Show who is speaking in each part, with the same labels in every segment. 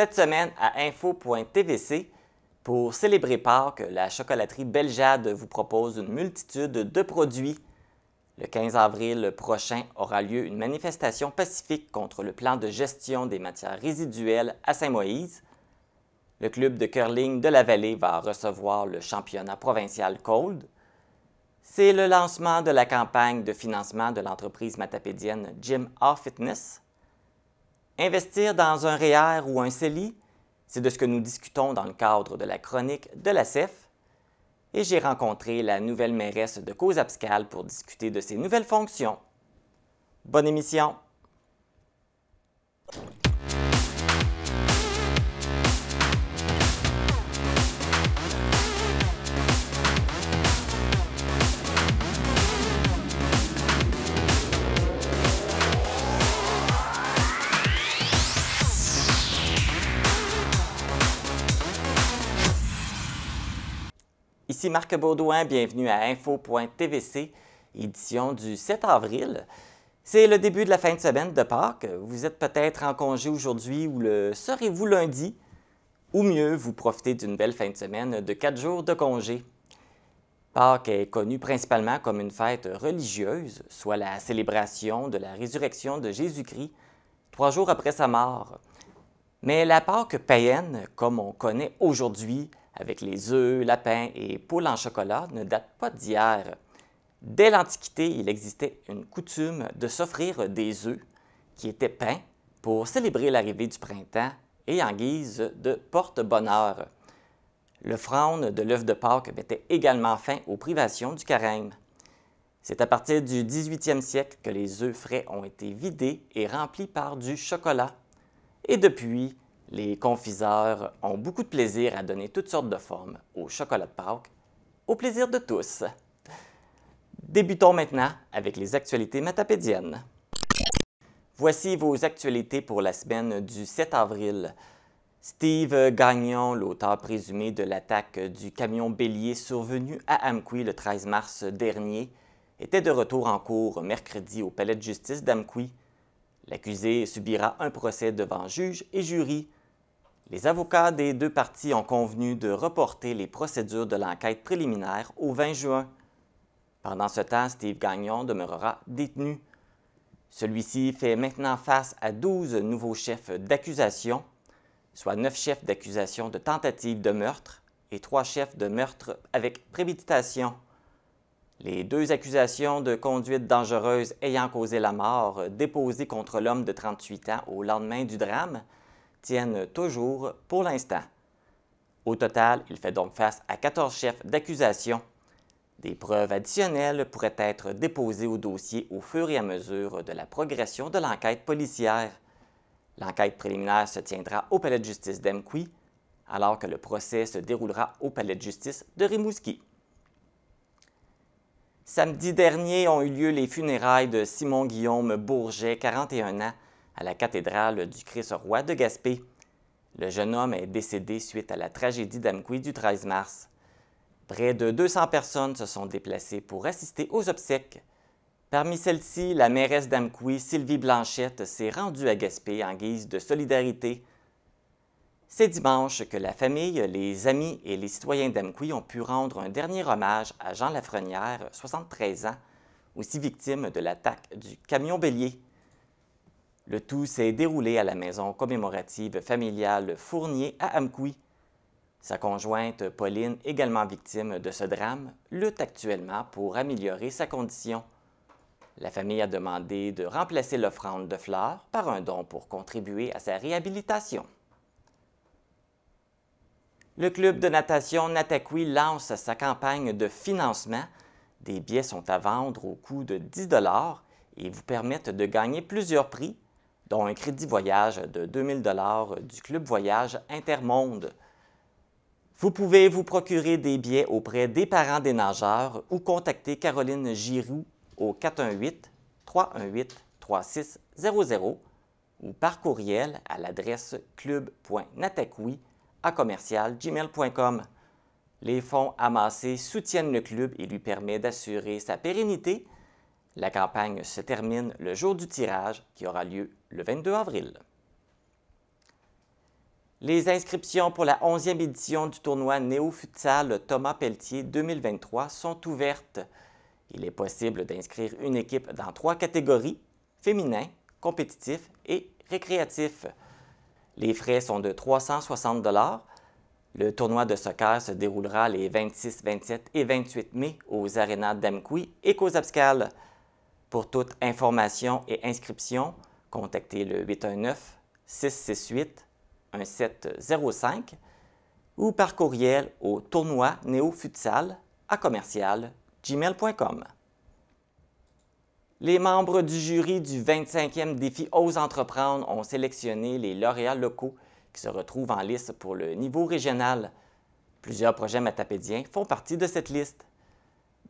Speaker 1: Cette semaine à info.tvc, pour célébrer Pâques, la chocolaterie Beljade vous propose une multitude de produits. Le 15 avril prochain aura lieu une manifestation pacifique contre le plan de gestion des matières résiduelles à Saint-Moïse. Le club de curling de la vallée va recevoir le championnat provincial Cold. C'est le lancement de la campagne de financement de l'entreprise matapédienne Gym Off Fitness. Investir dans un REER ou un CELI, c'est de ce que nous discutons dans le cadre de la chronique de la CEF. Et j'ai rencontré la nouvelle mairesse de Cause-Abscal pour discuter de ses nouvelles fonctions. Bonne émission! Marc Baudouin, bienvenue à info.tvc, édition du 7 avril. C'est le début de la fin de semaine de Pâques. Vous êtes peut-être en congé aujourd'hui ou le serez-vous lundi? Ou mieux, vous profitez d'une belle fin de semaine de quatre jours de congé. Pâques est connu principalement comme une fête religieuse, soit la célébration de la résurrection de Jésus-Christ trois jours après sa mort. Mais la Pâques païenne, comme on connaît aujourd'hui, avec les œufs, lapins et poules en chocolat ne date pas d'hier. Dès l'Antiquité, il existait une coutume de s'offrir des œufs qui étaient peints pour célébrer l'arrivée du printemps et en guise de porte-bonheur. L'offrande de l'œuf de Pâques mettait également fin aux privations du carême. C'est à partir du 18e siècle que les œufs frais ont été vidés et remplis par du chocolat. Et depuis, les confiseurs ont beaucoup de plaisir à donner toutes sortes de formes au chocolat de au plaisir de tous. Débutons maintenant avec les actualités matapédiennes. Voici vos actualités pour la semaine du 7 avril. Steve Gagnon, l'auteur présumé de l'attaque du camion bélier survenu à Amqui le 13 mars dernier, était de retour en cours mercredi au palais de justice d'Amqui. L'accusé subira un procès devant juge et jury les avocats des deux parties ont convenu de reporter les procédures de l'enquête préliminaire au 20 juin. Pendant ce temps, Steve Gagnon demeurera détenu. Celui-ci fait maintenant face à 12 nouveaux chefs d'accusation, soit 9 chefs d'accusation de tentative de meurtre et 3 chefs de meurtre avec préméditation. Les deux accusations de conduite dangereuse ayant causé la mort déposées contre l'homme de 38 ans au lendemain du drame tiennent toujours pour l'instant. Au total, il fait donc face à 14 chefs d'accusation. Des preuves additionnelles pourraient être déposées au dossier au fur et à mesure de la progression de l'enquête policière. L'enquête préliminaire se tiendra au palais de justice d'Emqui, alors que le procès se déroulera au palais de justice de Rimouski. Samedi dernier ont eu lieu les funérailles de Simon-Guillaume Bourget, 41 ans, à la cathédrale du Christ-Roi de Gaspé. Le jeune homme est décédé suite à la tragédie d'Amqui du 13 mars. Près de 200 personnes se sont déplacées pour assister aux obsèques. Parmi celles-ci, la mairesse d'Amqui, Sylvie Blanchette, s'est rendue à Gaspé en guise de solidarité. C'est dimanche que la famille, les amis et les citoyens d'Amqui ont pu rendre un dernier hommage à Jean Lafrenière, 73 ans, aussi victime de l'attaque du camion bélier. Le tout s'est déroulé à la maison commémorative familiale Fournier à Amqui. Sa conjointe Pauline, également victime de ce drame, lutte actuellement pour améliorer sa condition. La famille a demandé de remplacer l'offrande de fleurs par un don pour contribuer à sa réhabilitation. Le club de natation Nataqui lance sa campagne de financement. Des billets sont à vendre au coût de 10 et vous permettent de gagner plusieurs prix dont un crédit voyage de 2000 dollars du Club Voyage Intermonde. Vous pouvez vous procurer des billets auprès des parents des nageurs ou contacter Caroline Giroux au 418 318 3600 ou par courriel à l'adresse club.nataqui à commercial.gmail.com. Les fonds amassés soutiennent le club et lui permettent d'assurer sa pérennité la campagne se termine le jour du tirage qui aura lieu le 22 avril. Les inscriptions pour la 11e édition du tournoi Néo-Futsal Thomas Pelletier 2023 sont ouvertes. Il est possible d'inscrire une équipe dans trois catégories, féminin, compétitif et récréatif. Les frais sont de 360 Le tournoi de soccer se déroulera les 26, 27 et 28 mai aux arénas d'Amqui et Cozapscal. Pour toute information et inscription, contactez le 819 668 1705 ou par courriel au tournoi néofutsal à commercial gmail.com. Les membres du jury du 25e défi Ose entreprendre ont sélectionné les lauréats locaux qui se retrouvent en liste pour le niveau régional. Plusieurs projets matapédiens font partie de cette liste.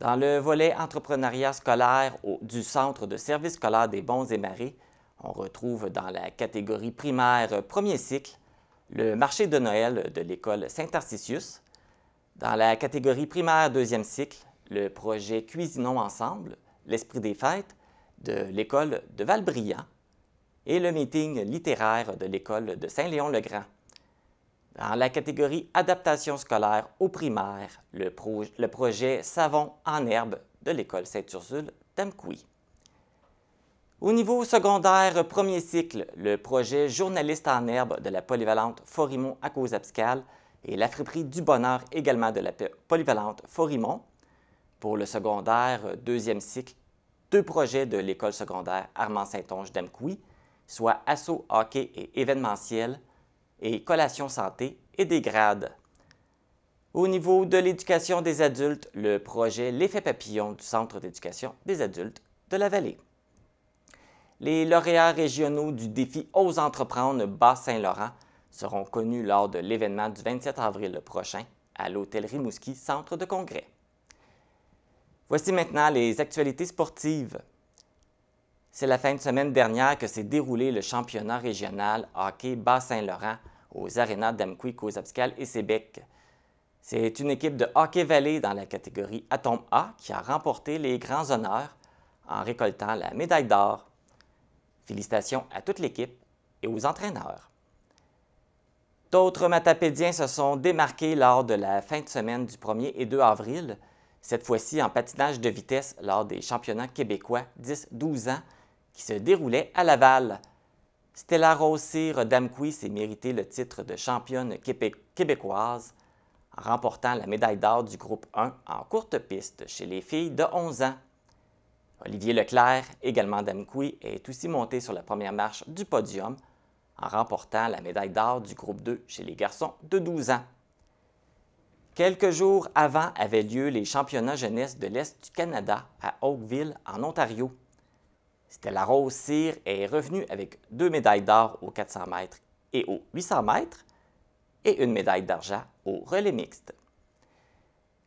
Speaker 1: Dans le volet entrepreneuriat scolaire du Centre de service scolaire des Bons et Marais, on retrouve dans la catégorie primaire premier cycle le marché de Noël de l'école Saint-Arcisius. Dans la catégorie primaire deuxième cycle, le projet Cuisinons ensemble, l'esprit des fêtes de l'école de Valbriand et le meeting littéraire de l'école de Saint-Léon-le-Grand. Dans la catégorie adaptation scolaire au primaire, le, projet Savon en herbe de l'école Saint-Ursule d'Amqui. Au niveau secondaire, premier cycle, le projet Journaliste en herbe de la polyvalente Forimont à cause et la friperie du bonheur également de la polyvalente Forimont. Pour le secondaire, deuxième cycle, deux projets de l'école secondaire Armand Saint-Onge d'Amqui, soit assaut hockey et événementiel et collation santé et des grades. Au niveau de l'éducation des adultes, le projet L'effet papillon du Centre d'éducation des adultes de la Vallée. Les lauréats régionaux du défi Ose entreprendre Bas-Saint-Laurent seront connus lors de l'événement du 27 avril prochain à l'Hôtel Rimouski Centre de congrès. Voici maintenant les actualités sportives. C'est la fin de semaine dernière que s'est déroulé le championnat régional hockey Bas-Saint-Laurent aux arénas d'Amqui, Cozapscal et Sébec. C'est une équipe de hockey vallée dans la catégorie Atom A qui a remporté les grands honneurs en récoltant la médaille d'or Félicitations à toute l'équipe et aux entraîneurs. D'autres matapédiens se sont démarqués lors de la fin de semaine du 1er et 2 avril, cette fois-ci en patinage de vitesse lors des championnats québécois 10-12 ans qui se déroulaient à Laval. Stella Rossir d'Amqui s'est mérité le titre de championne québécoise en remportant la médaille d'or du groupe 1 en courte piste chez les filles de 11 ans. Olivier Leclerc, également d'Amqui, est aussi monté sur la première marche du podium en remportant la médaille d'or du groupe 2 chez les garçons de 12 ans. Quelques jours avant avaient lieu les championnats jeunesse de l'Est du Canada à Oakville, en Ontario. Stella Rose Cyr est revenue avec deux médailles d'or aux 400 mètres et aux 800 mètres et une médaille d'argent au relais mixte.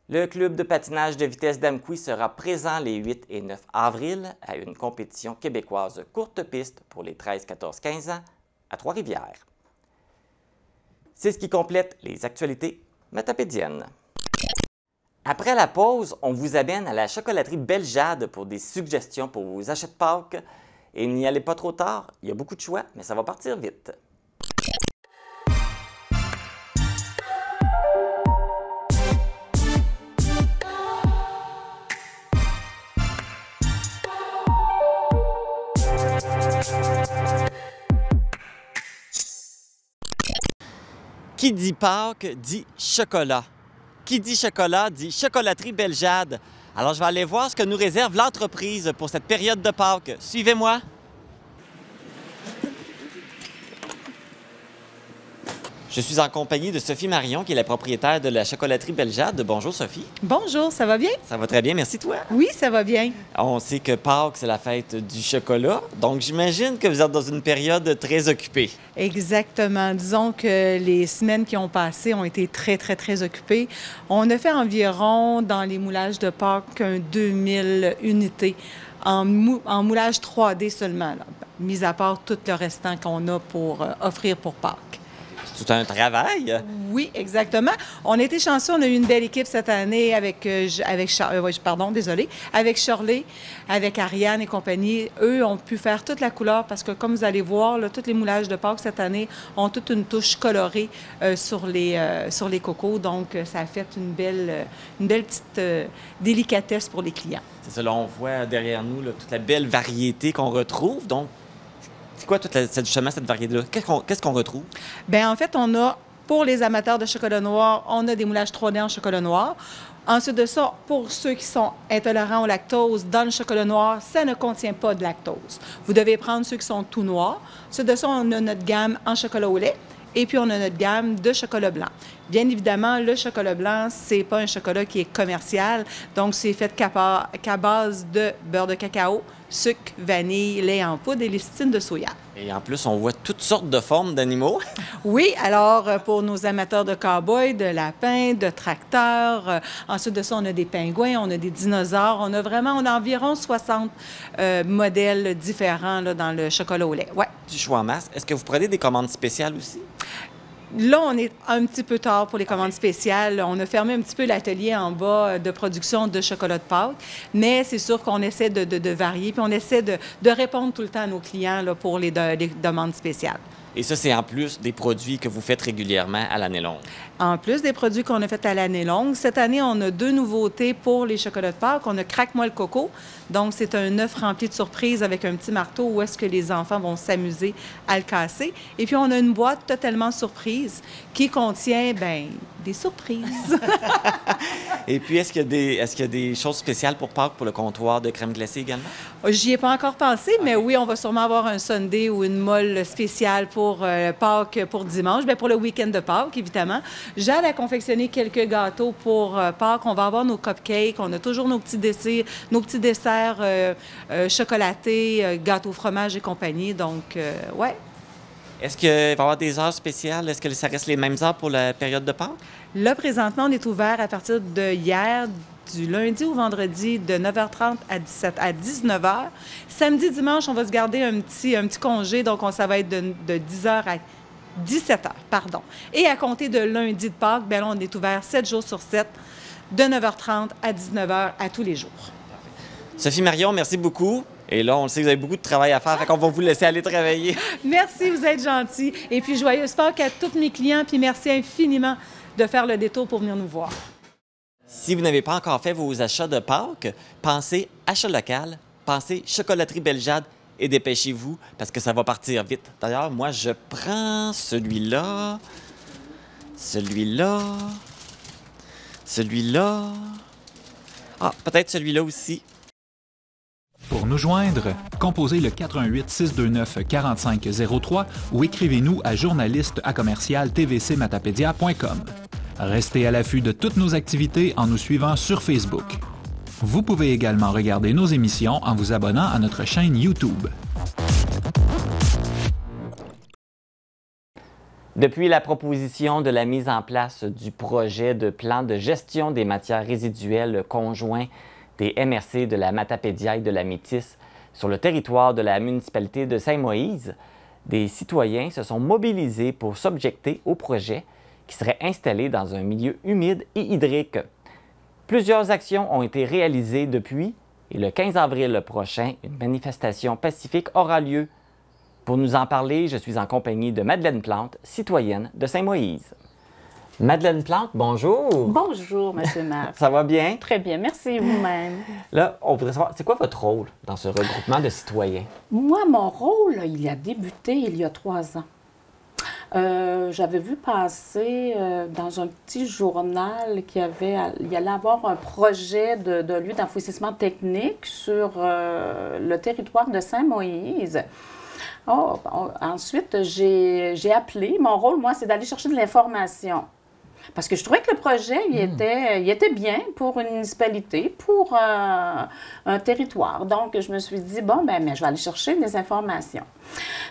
Speaker 1: Le club de patinage de vitesse d'Amqui sera présent les 8 et 9 avril à une compétition québécoise courte piste pour les 13, 14, 15 ans à Trois-Rivières. C'est ce qui complète les actualités matapédiennes. Après la pause, on vous amène à la chocolaterie Beljade pour des suggestions pour vos achats de Pâques. Et n'y allez pas trop tard, il y a beaucoup de choix, mais ça va partir vite. Qui dit Pâques dit chocolat. Qui dit chocolat dit chocolaterie Beljade. Alors je vais aller voir ce que nous réserve l'entreprise pour cette période de Pâques. Suivez-moi. Je suis en compagnie de Sophie Marion, qui est la propriétaire de la chocolaterie Beljade. Bonjour Sophie.
Speaker 2: Bonjour, ça va bien?
Speaker 1: Ça va très bien, merci toi.
Speaker 2: Oui, ça va bien.
Speaker 1: On sait que Pâques, c'est la fête du chocolat, donc j'imagine que vous êtes dans une période très occupée.
Speaker 2: Exactement. Disons que les semaines qui ont passé ont été très, très, très occupées. On a fait environ, dans les moulages de Pâques, un 2000 unités en, moulage 3D seulement, mis à part tout le restant qu'on a pour euh, offrir pour Pâques.
Speaker 1: Tout un travail.
Speaker 2: Oui, exactement. On a été chanceux, on a eu une belle équipe cette année avec, euh, avec euh, pardon, désolé, avec Shirley, avec Ariane et compagnie. Eux ont pu faire toute la couleur parce que, comme vous allez voir, là, tous les moulages de Pâques cette année ont toute une touche colorée euh, sur, les, sur les cocos. Donc, ça a fait une belle, une belle petite délicatesse pour les clients.
Speaker 1: C'est ça, là, on voit derrière nous toute la belle variété qu'on retrouve. Donc, c'est quoi toute cette, justement cette variété-là? Qu'est-ce qu'on retrouve?
Speaker 2: Bien, en fait, on a, pour les amateurs de chocolat noir, on a des moulages 3D en chocolat noir. Ensuite de ça, pour ceux qui sont intolérants au lactose, dans le chocolat noir, ça ne contient pas de lactose. Vous devez prendre ceux qui sont tout noirs. Ensuite de ça, on a notre gamme en chocolat au lait. Et puis, on a notre gamme de chocolat blanc. Bien évidemment, le chocolat blanc, c'est pas un chocolat qui est commercial. Donc, c'est fait qu'à base de beurre de cacao, sucre, vanille, lait en poudre et listine de soya.
Speaker 1: Et en plus, on voit toutes sortes de formes d'animaux.
Speaker 2: oui, alors euh, pour nos amateurs de cow-boys, de lapins, de tracteurs, euh, ensuite de ça, on a des pingouins, on a des dinosaures, on a vraiment, on a environ 60 euh, modèles différents là, dans le chocolat au lait. Ouais.
Speaker 1: Du choix en masse. Est-ce que vous prenez des commandes spéciales aussi?
Speaker 2: Là, on est un petit peu tard pour les commandes spéciales. On a fermé un petit peu l'atelier en bas de production de chocolat de Pâques, mais c'est sûr qu'on essaie de, varier, puis on essaie de, répondre tout le temps à nos clients là, pour les demandes spéciales.
Speaker 1: Et ça, c'est en plus des produits que vous faites régulièrement à l'année longue.
Speaker 2: En plus des produits qu'on a fait à l'année longue, cette année, on a deux nouveautés pour les chocolats de Pâques. On a Craque-moi le coco. Donc, c'est un œuf rempli de surprises avec un petit marteau où est-ce que les enfants vont s'amuser à le casser. Et puis, on a une boîte totalement surprise qui contient, ben des surprises.
Speaker 1: Et puis, est-ce qu'il y, a des, est-ce qu'il y a des choses spéciales pour Pâques pour le comptoir de crème glacée également?
Speaker 2: J'y ai pas encore pensé, mais oui, on va sûrement avoir un Sunday ou une molle spéciale pour euh, Pâques pour dimanche, bien pour le week-end de Pâques, évidemment. À confectionner quelques gâteaux pour euh, Pâques. On va avoir nos cupcakes, on a toujours nos petits desserts, nos petits desserts euh, chocolatés, gâteaux fromage et compagnie. Donc, ouais.
Speaker 1: Est-ce qu'il va y avoir des heures spéciales? Est-ce que ça reste les mêmes heures pour la période de Pâques?
Speaker 2: Là, présentement, on est ouvert à partir de hier, du lundi au vendredi, de 9h30 à, 17, à 19h. Samedi, dimanche, on va se garder un petit, un petit congé, donc on, ça va être de, 10h à 17h, pardon. Et à compter de lundi de Pâques, bien là, on est ouvert 7 jours sur 7, de 9h30 à 19h à tous les jours.
Speaker 1: Sophie Marion, merci beaucoup. Et là, on le sait, vous avez beaucoup de travail à faire, fait qu'on va vous laisser aller travailler.
Speaker 2: merci, vous êtes gentil. Et puis, joyeux Pâques à tous mes clients, puis merci infiniment de faire le détour pour venir nous voir.
Speaker 1: Si vous n'avez pas encore fait vos achats de Pâques, pensez achat local, pensez chocolaterie Beljade et dépêchez-vous parce que ça va partir vite. D'ailleurs, moi, je prends celui-là, celui-là, celui-là. Ah, peut-être celui-là aussi.
Speaker 3: Pour nous joindre, composez le 418 629 4503 ou écrivez-nous à journaliste à commercial tvcmatapédia.com. Restez à l'affût de toutes nos activités en nous suivant sur Facebook. Vous pouvez également regarder nos émissions en vous abonnant à notre chaîne YouTube.
Speaker 1: Depuis la proposition de la mise en place du projet de plan de gestion des matières résiduelles conjoint des MRC de la Matapédia et de la Métis sur le territoire de la municipalité de Saint-Moïse, des citoyens se sont mobilisés pour s'objecter au projet qui serait installé dans un milieu humide et hydrique. Plusieurs actions ont été réalisées depuis et le 15 avril prochain, une manifestation pacifique aura lieu. Pour nous en parler, je suis en compagnie de Madeleine Plante, citoyenne de Saint-Moïse. Madeleine Plante, bonjour.
Speaker 4: Bonjour, Monsieur Marc.
Speaker 1: Ça va bien?
Speaker 4: Très bien, merci vous-même.
Speaker 1: Là, on voudrait savoir, c'est quoi votre rôle dans ce regroupement de citoyens?
Speaker 4: Moi, mon rôle, il a débuté il y a trois ans. Euh, j'avais vu passer euh, dans un petit journal qu'il y avait, il allait avoir un projet de, de lieu d'enfouissement technique sur euh, le territoire de Saint-Moïse. Oh, ensuite, j'ai appelé. Mon rôle, moi, c'est d'aller chercher de l'information. Parce que je trouvais que le projet, il, hmm. était, il était bien pour une municipalité, pour un territoire. Donc, je me suis dit, bon, ben, mais je vais aller chercher des informations.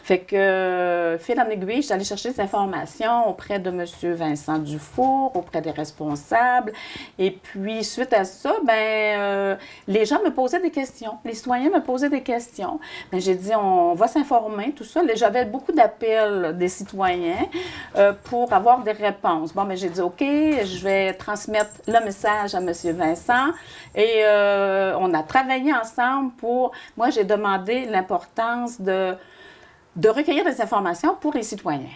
Speaker 4: Fait que, euh, fil en aiguille, j'allais chercher des informations auprès de M. Vincent Dufour, auprès des responsables. Et puis, suite à ça, ben, euh, les gens me posaient des questions. Les citoyens me posaient des questions. Ben, j'ai dit, on va s'informer, tout ça. J'avais beaucoup d'appels des citoyens euh, pour avoir des réponses. Bon, mais ben, j'ai dit, OK, je vais transmettre le message à M. Vincent. Et on a travaillé ensemble pour... Moi, j'ai demandé l'importance de de recueillir des informations pour les citoyens.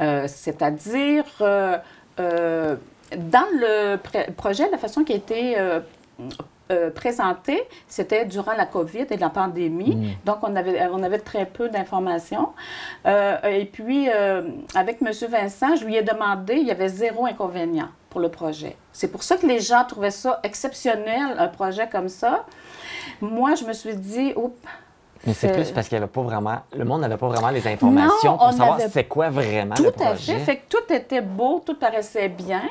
Speaker 4: Euh, c'est-à-dire, euh, euh, dans le projet, la façon qui a été présentée, c'était durant la COVID et la pandémie. Mm. Donc, on avait, on avait très peu d'informations. et puis, avec M. Vincent, je lui ai demandé, il y avait zéro inconvénient pour le projet. C'est pour ça que les gens trouvaient ça exceptionnel, un projet comme ça. Moi, je me suis dit, oups,
Speaker 1: mais c'est plus parce qu'il n'y avait pas vraiment. Le monde n'avait pas vraiment les informations pour savoir c'est quoi vraiment
Speaker 4: tout
Speaker 1: le projet.
Speaker 4: Tout à fait. Fait que tout était beau, tout paraissait bien.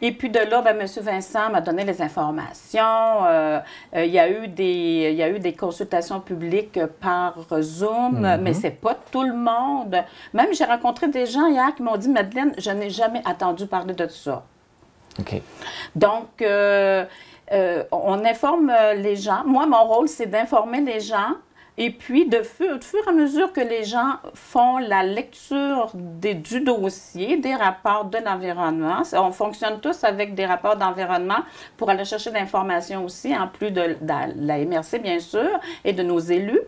Speaker 4: Et puis de là, ben, M. Vincent m'a donné les informations. Euh, euh, il, y a eu des, il y a eu des consultations publiques par Zoom, mm-hmm. mais c'est pas tout le monde. Même j'ai rencontré des gens hier qui m'ont dit Madeleine, je n'ai jamais entendu parler de ça.
Speaker 1: OK.
Speaker 4: Donc, euh, on informe les gens. Moi, mon rôle, c'est d'informer les gens et puis, de fur, et à mesure que les gens font la lecture du dossier, des rapports de l'environnement, on fonctionne tous avec des rapports d'environnement pour aller chercher l'information aussi, en plus de, la MRC, bien sûr, et de nos élus.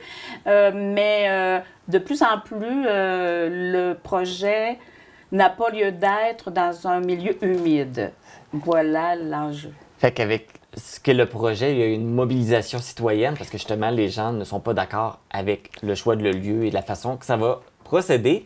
Speaker 4: Euh, mais euh, de plus en plus, euh, le projet n'a pas lieu d'être dans un milieu humide. Voilà l'enjeu.
Speaker 1: Fait qu'avec ce que le projet, il y a une mobilisation citoyenne parce que justement, les gens ne sont pas d'accord avec le choix de le lieu et la façon que ça va procéder.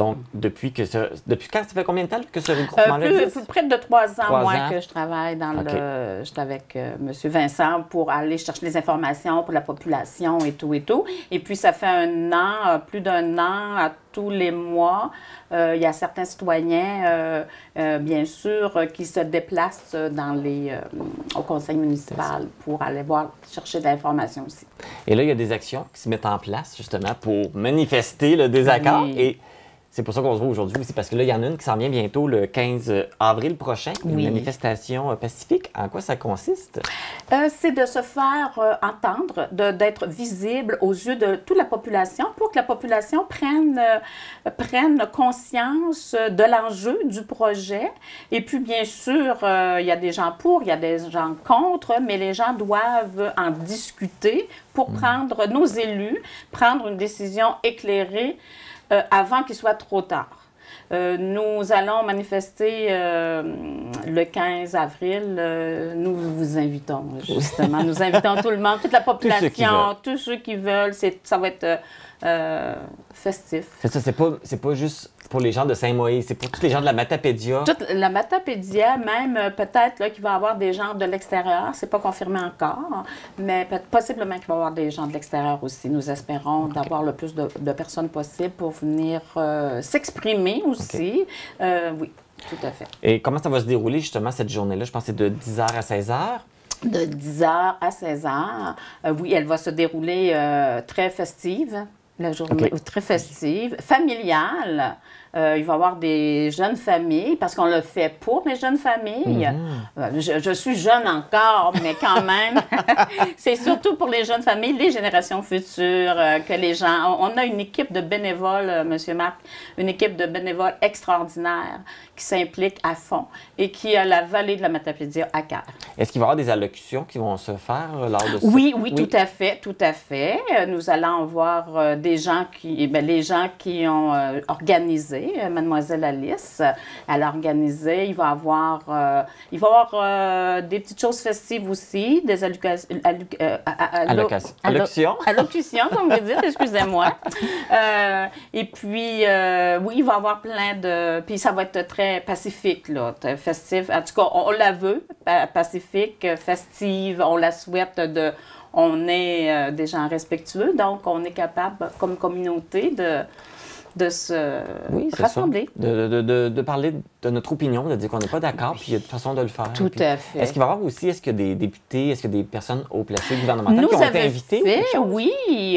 Speaker 1: Donc, depuis que ça. Depuis quand? Ça fait combien de temps que ce regroupement-là
Speaker 4: euh, plus, Près de trois ans, moi, que je travaille dans le. J'étais avec euh, M. Vincent pour aller chercher les informations pour la population et tout et tout. Et puis, ça fait un an, euh, plus d'un an, à tous les mois. il y a certains citoyens, bien sûr, qui se déplacent dans les, au conseil municipal pour aller voir, chercher de l'information aussi.
Speaker 1: Et là, il y a des actions qui se mettent en place, justement, pour manifester le désaccord. Et c'est pour ça qu'on se voit aujourd'hui aussi, parce que là, il y en a une qui s'en vient bientôt le 15 avril prochain, une manifestation euh, pacifique. En quoi ça consiste?
Speaker 4: Euh, c'est de se faire euh, entendre, d'être visible aux yeux de toute la population pour que la population prenne, prenne conscience de l'enjeu du projet. Et puis, bien sûr, il y a des gens pour, il y a des gens contre, mais les gens doivent en discuter pour mm. prendre, nos élus, prendre une décision éclairée euh, avant qu'il soit trop tard. Euh, nous allons manifester euh, le 15 avril. nous vous invitons, justement. nous invitons tout le monde, toute la population, tous ceux qui veulent. ça va être festif.
Speaker 1: C'est ça, c'est pas, pas juste pour les gens de Saint-Moïse, c'est pour tous les gens de la Matapédia.
Speaker 4: Toute la Matapédia, même euh, peut-être qu'il va y avoir des gens de l'extérieur, c'est pas confirmé encore, mais possiblement qu'il va y avoir des gens de l'extérieur aussi. Nous espérons d'avoir le plus de, personnes possible pour venir euh, s'exprimer aussi. Euh, oui, tout à fait.
Speaker 1: Et comment ça va se dérouler justement cette journée-là? Je pense que c'est de 10h à 16h
Speaker 4: de 10h à 16h. oui, elle va se dérouler très festive, la journée très festive, familiale. Euh, il va y avoir des jeunes familles, parce qu'on le fait pour les jeunes familles. Mhm. Euh, je, suis jeune encore, mais quand même, c'est surtout pour les jeunes familles, les générations futures, euh, que les gens... On a une équipe de bénévoles, Monsieur Marc, une équipe de bénévoles extraordinaire qui s'implique à fond et qui a la vallée de la Matapédia à cœur.
Speaker 1: Est-ce qu'il va y avoir des allocutions qui vont se faire lors de
Speaker 4: ce... Oui, oui, tout à fait, tout à fait. Nous allons voir des gens qui... Eh bien, les gens qui ont organisé euh, Mademoiselle Alice. Elle a organisé. Il va avoir, euh, il va avoir euh, des petites choses festives aussi, des allocations.
Speaker 1: allocutions.
Speaker 4: Allocutions, comme vous dites, excusez-moi. et puis, oui, il va y avoir plein de. Puis ça va être très pacifique, là, festif. En tout cas, on, la veut, pacifique, festive. On la souhaite de on est des gens respectueux, donc on est capable, comme communauté, de, de se
Speaker 1: Oui,
Speaker 4: rassembler.
Speaker 1: De, de- de- de parler de notre opinion, de dire qu'on n'est pas d'accord, puis il y a une façon de le faire.
Speaker 4: Tout
Speaker 1: Puis
Speaker 4: à fait.
Speaker 1: Est-ce qu'il va y avoir aussi, est-ce a des députés, est-ce a des personnes haut placées gouvernementales
Speaker 4: Nous
Speaker 1: qui ont été invitées?
Speaker 4: fait, oui,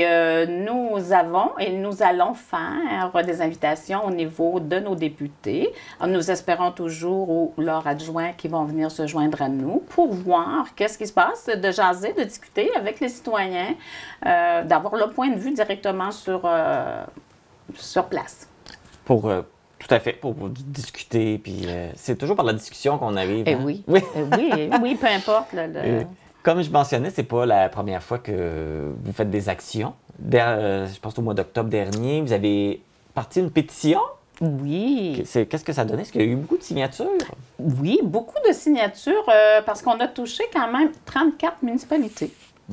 Speaker 4: euh, nous avons et nous allons faire des invitations au niveau de nos députés. Nous espérons toujours ou leurs adjoints qui vont venir se joindre à nous pour voir qu'est-ce qui se passe, de jaser, de discuter avec les citoyens, euh, d'avoir le point de vue directement sur, euh, sur place.
Speaker 1: Pour, euh, tout à fait, pour, pour discuter. Puis euh, c'est toujours par la discussion qu'on arrive.
Speaker 4: Eh
Speaker 1: hein?
Speaker 4: oui.
Speaker 1: Oui.
Speaker 4: Eh oui, oui, peu importe. le-
Speaker 1: Euh, Comme je mentionnais, c'est pas la première fois que vous faites des actions. Der- je pense au mois d'octobre dernier, vous avez parti une pétition.
Speaker 4: Oui.
Speaker 1: Qu'est-ce que ça donnait? Est-ce qu'il y a eu beaucoup de signatures?
Speaker 4: Oui, beaucoup de signatures euh, parce qu'on a touché quand même 34 municipalités.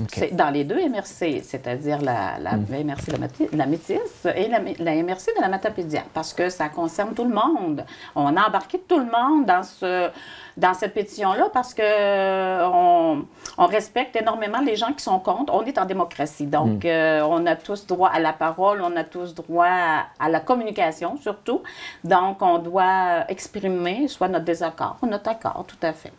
Speaker 4: C'est dans les deux MRC, c'est-à-dire la, la MRC de la, Mati- la Métis et la, la MRC de la Matapédia, parce que ça concerne tout le monde. On a embarqué tout le monde dans, ce, dans cette pétition-là parce que euh, on, on respecte énormément les gens qui sont contre. On est en démocratie, donc euh, on a tous droit à la parole, on a tous droit à, à la communication surtout. Donc on doit exprimer soit notre désaccord ou notre accord, tout à fait.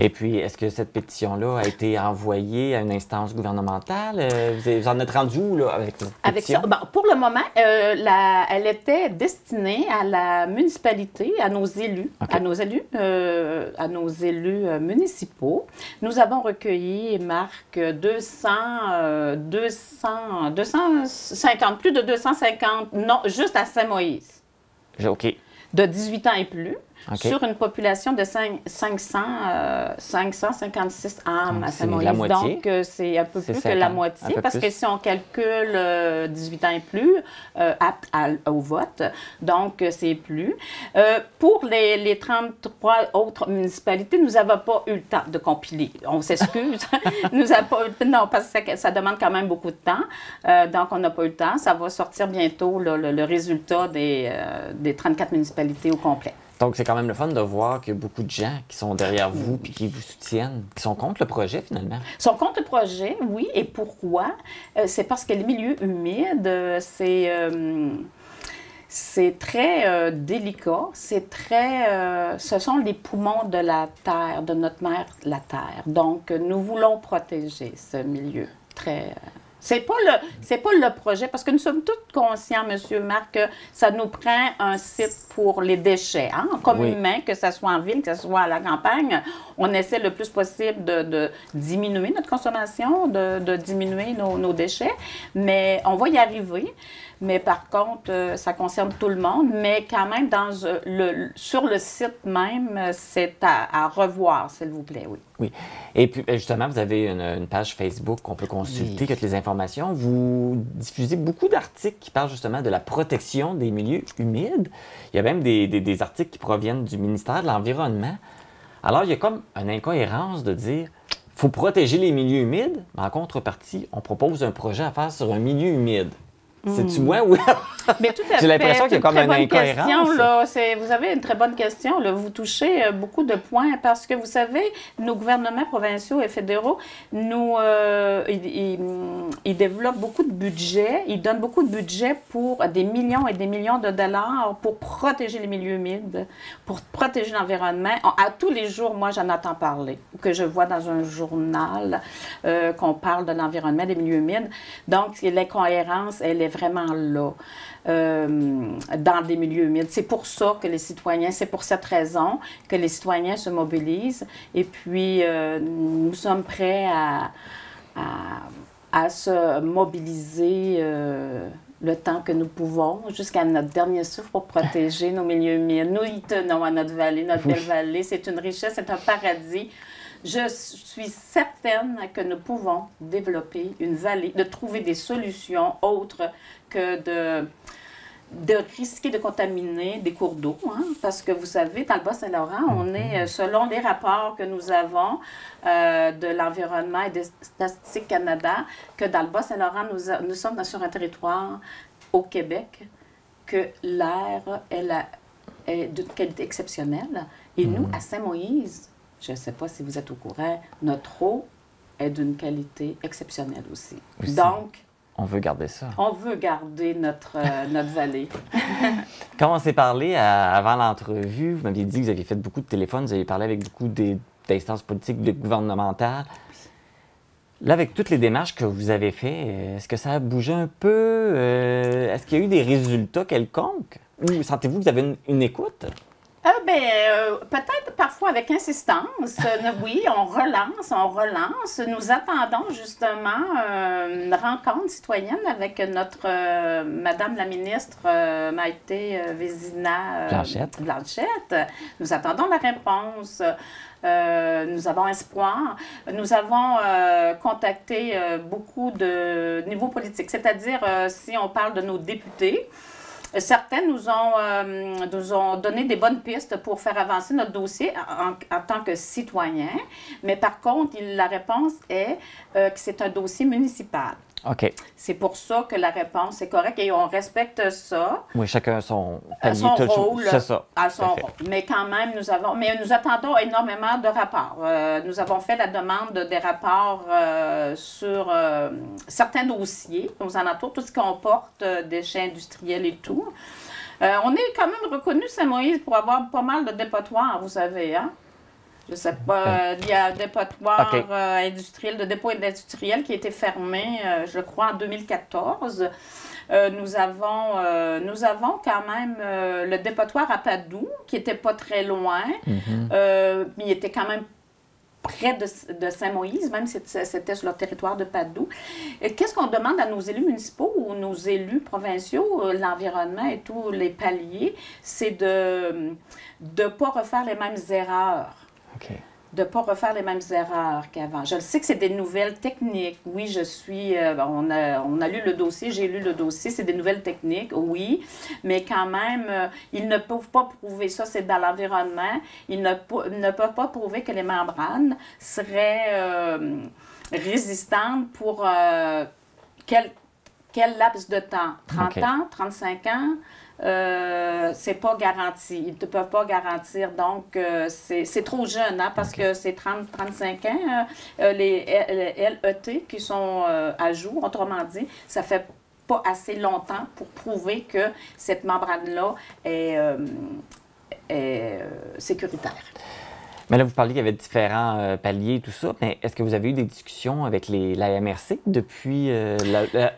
Speaker 1: Et puis, est-ce que cette pétition-là a été envoyée à une instance gouvernementale? Euh, Vous, en êtes rendu où, là, avec cette
Speaker 4: Avec
Speaker 1: pétition?
Speaker 4: ça, bon, pour le moment, euh, la- elle était destinée à la municipalité, à nos élus, à nos élus, euh, à nos élus municipaux. Nous avons recueilli, Marc, 200, euh, 200, 250, plus de 250, non, juste à Saint-Moïse,
Speaker 1: OK.
Speaker 4: de 18 ans et plus. Sur une population de cinq- 500, euh, 556 âmes
Speaker 1: Donc,
Speaker 4: à
Speaker 1: moitié.
Speaker 4: Donc, euh, c'est un peu plus que
Speaker 1: 50,
Speaker 4: la moitié, parce
Speaker 1: plus.
Speaker 4: que si on calcule euh, 18 ans et plus, euh, aptes à- au vote, donc euh, c'est plus. Euh, pour les, les 33 autres municipalités, nous n'avons pas eu le temps de compiler. On s'excuse. nous avons pas eu- non, parce que ça, ça demande quand même beaucoup de temps. Euh, donc, on n'a pas eu le temps. Ça va sortir bientôt, là, le, le résultat des, euh, des 34 municipalités au complet.
Speaker 1: Donc, c'est quand même le fun de voir qu'il y a beaucoup de gens qui sont derrière vous puis qui vous soutiennent, qui sont contre le projet, finalement.
Speaker 4: Son compte projet, oui. Et pourquoi? Euh, c'est parce que les milieux humides, euh, c'est. euh, c'est très euh, délicat, c'est très, ce sont les poumons de la terre, de notre mère, la terre. Donc, nous voulons protéger ce milieu. Très, c'est pas le, c'est pas le projet parce que nous sommes tous conscients, Monsieur Marc, que ça nous prend un site pour les déchets, hein, comme
Speaker 1: Oui.
Speaker 4: humain, que ce soit en ville, que ce soit à la campagne. On essaie le plus possible de, de diminuer notre consommation, de, de diminuer nos, nos déchets, mais on va y arriver. Mais par contre, euh, ça concerne tout le monde. Mais quand même, dans, euh, le, sur le site même, euh, c'est à, à revoir, s'il vous plaît, oui.
Speaker 1: Oui. Et puis, ben, justement, vous avez une, une page Facebook qu'on peut consulter,
Speaker 4: Oui.
Speaker 1: toutes les informations. Vous diffusez beaucoup d'articles qui parlent justement de la protection des milieux humides. Il y a même des, des- des articles qui proviennent du ministère de l'Environnement. Alors, il y a comme une incohérence de dire faut protéger les milieux humides, mais en contrepartie, on propose un projet à faire sur un milieu humide. C'est-tu moi ou.
Speaker 4: Mais tout à
Speaker 1: J'ai l'impression qu'il y a comme une incohérence.
Speaker 4: question, là. C'est- Vous avez une très bonne question. Là. Vous touchez euh, beaucoup de points parce que vous savez, nos gouvernements provinciaux et fédéraux, nous, euh, ils, ils- ils développent beaucoup de budget. Ils donnent beaucoup de budget pour des millions et des millions de dollars pour protéger les milieux humides, pour protéger l'environnement. À tous les jours, moi, j'en entends parler, que je vois dans un journal euh, qu'on parle de l'environnement, des milieux humides. Donc, l'incohérence, elle est vraiment là euh, dans des milieux humides. C'est pour ça que les citoyens, c'est pour cette raison que les citoyens se mobilisent. Et puis, euh, nous sommes prêts à, à, à se mobiliser. euh, le temps que nous pouvons, jusqu'à notre dernier souffle pour protéger nos milieux humides. Nous y tenons à notre vallée, notre belle vallée. C'est une richesse, c'est un paradis. Je suis certaine que nous pouvons développer une vallée, de trouver des solutions autres que de, de risquer de contaminer des cours d'eau. hein, parce que vous savez, dans le Bas-Saint-Laurent, on est, euh, selon les rapports que nous avons euh, de l'Environnement et des Statistiques Canada, que dans le Bas-Saint-Laurent, nous, a- nous sommes dans- sur un territoire au Québec que l'air est, la- est d'une qualité exceptionnelle. Et nous, à Saint-Moïse, je ne sais pas si vous êtes au courant, notre eau est d'une qualité exceptionnelle aussi.
Speaker 1: Aussi.
Speaker 4: Donc,
Speaker 1: On veut garder ça.
Speaker 4: On veut garder notre, euh, notre vallée.
Speaker 1: Quand on s'est parlé avant l'entrevue, vous m'aviez dit que vous aviez fait beaucoup de téléphones, vous avez parlé avec beaucoup d'instances politiques, gouvernementales. Là, avec toutes les démarches que vous avez faites, est-ce que ça a bougé un peu? Euh, est-ce qu'il y a eu des résultats quelconques? Ou sentez-vous que vous avez une écoute?
Speaker 4: Euh, ben, euh, peut-être parfois avec insistance. Euh, oui, on relance, on relance. Nous attendons justement une rencontre citoyenne avec notre Madame la ministre Maïté Vézina Blanchette. Nous attendons la réponse. nous avons espoir. Nous avons contacté beaucoup de niveaux politiques, c'est-à-dire si on parle de nos députés, Certains nous ont, euh, nous ont donné des bonnes pistes pour faire avancer notre dossier en, tant que citoyen, mais par contre, la réponse est euh, que c'est un dossier municipal.
Speaker 1: OK.
Speaker 4: C'est pour ça que la réponse est correcte et on respecte ça.
Speaker 1: Oui, chacun son
Speaker 4: palier, son rôle.
Speaker 1: C'est ça.
Speaker 4: À son rôle. Mais quand même, nous avons, mais nous attendons énormément de rapports. Euh, nous avons fait la demande des rapports euh, sur euh, certains dossiers aux alentours, tout ce qui comporte déchets industriels et tout. on est quand même reconnu, Saint-Moïse, pour avoir pas mal de dépotoirs, vous savez, hein? Je sais pas, euh, il y a un dépotoir euh, industriel, de dépôt industriel qui a été fermé, euh, je crois, en 2014. nous, avons, nous avons quand même le dépotoir à Padoue, qui n'était pas très loin, mhm. mais il était quand même près de, Saint-Moïse, même si c'était sur le territoire de Padoue. Qu'est-ce qu'on demande à nos élus municipaux ou nos élus provinciaux, l'environnement et tous les paliers, c'est de ne pas refaire les mêmes erreurs de ne pas refaire les mêmes erreurs qu'avant. Je sais que c'est des nouvelles techniques. Oui, je suis. Euh, on, a, on a lu le dossier, j'ai lu le dossier. C'est des nouvelles techniques, oui. Mais quand même, euh, ils ne peuvent pas prouver ça, c'est dans l'environnement. Ils ne, ne, peuvent pas prouver que les membranes seraient euh, résistantes pour quel, quel laps de temps? 30 ans, 35 ans? Euh, c'est pas garanti. Ils ne peuvent pas garantir. Donc, euh, c'est trop jeune, hein, parce que c'est 30-35 ans. Euh, les, LET qui sont à jour, autrement dit, ça fait pas assez longtemps pour prouver que cette membrane-là est, est sécuritaire.
Speaker 1: Mais là, vous parliez qu'il y avait différents euh, paliers, tout ça. Mais est-ce que vous avez eu des discussions avec les, la MRC depuis euh,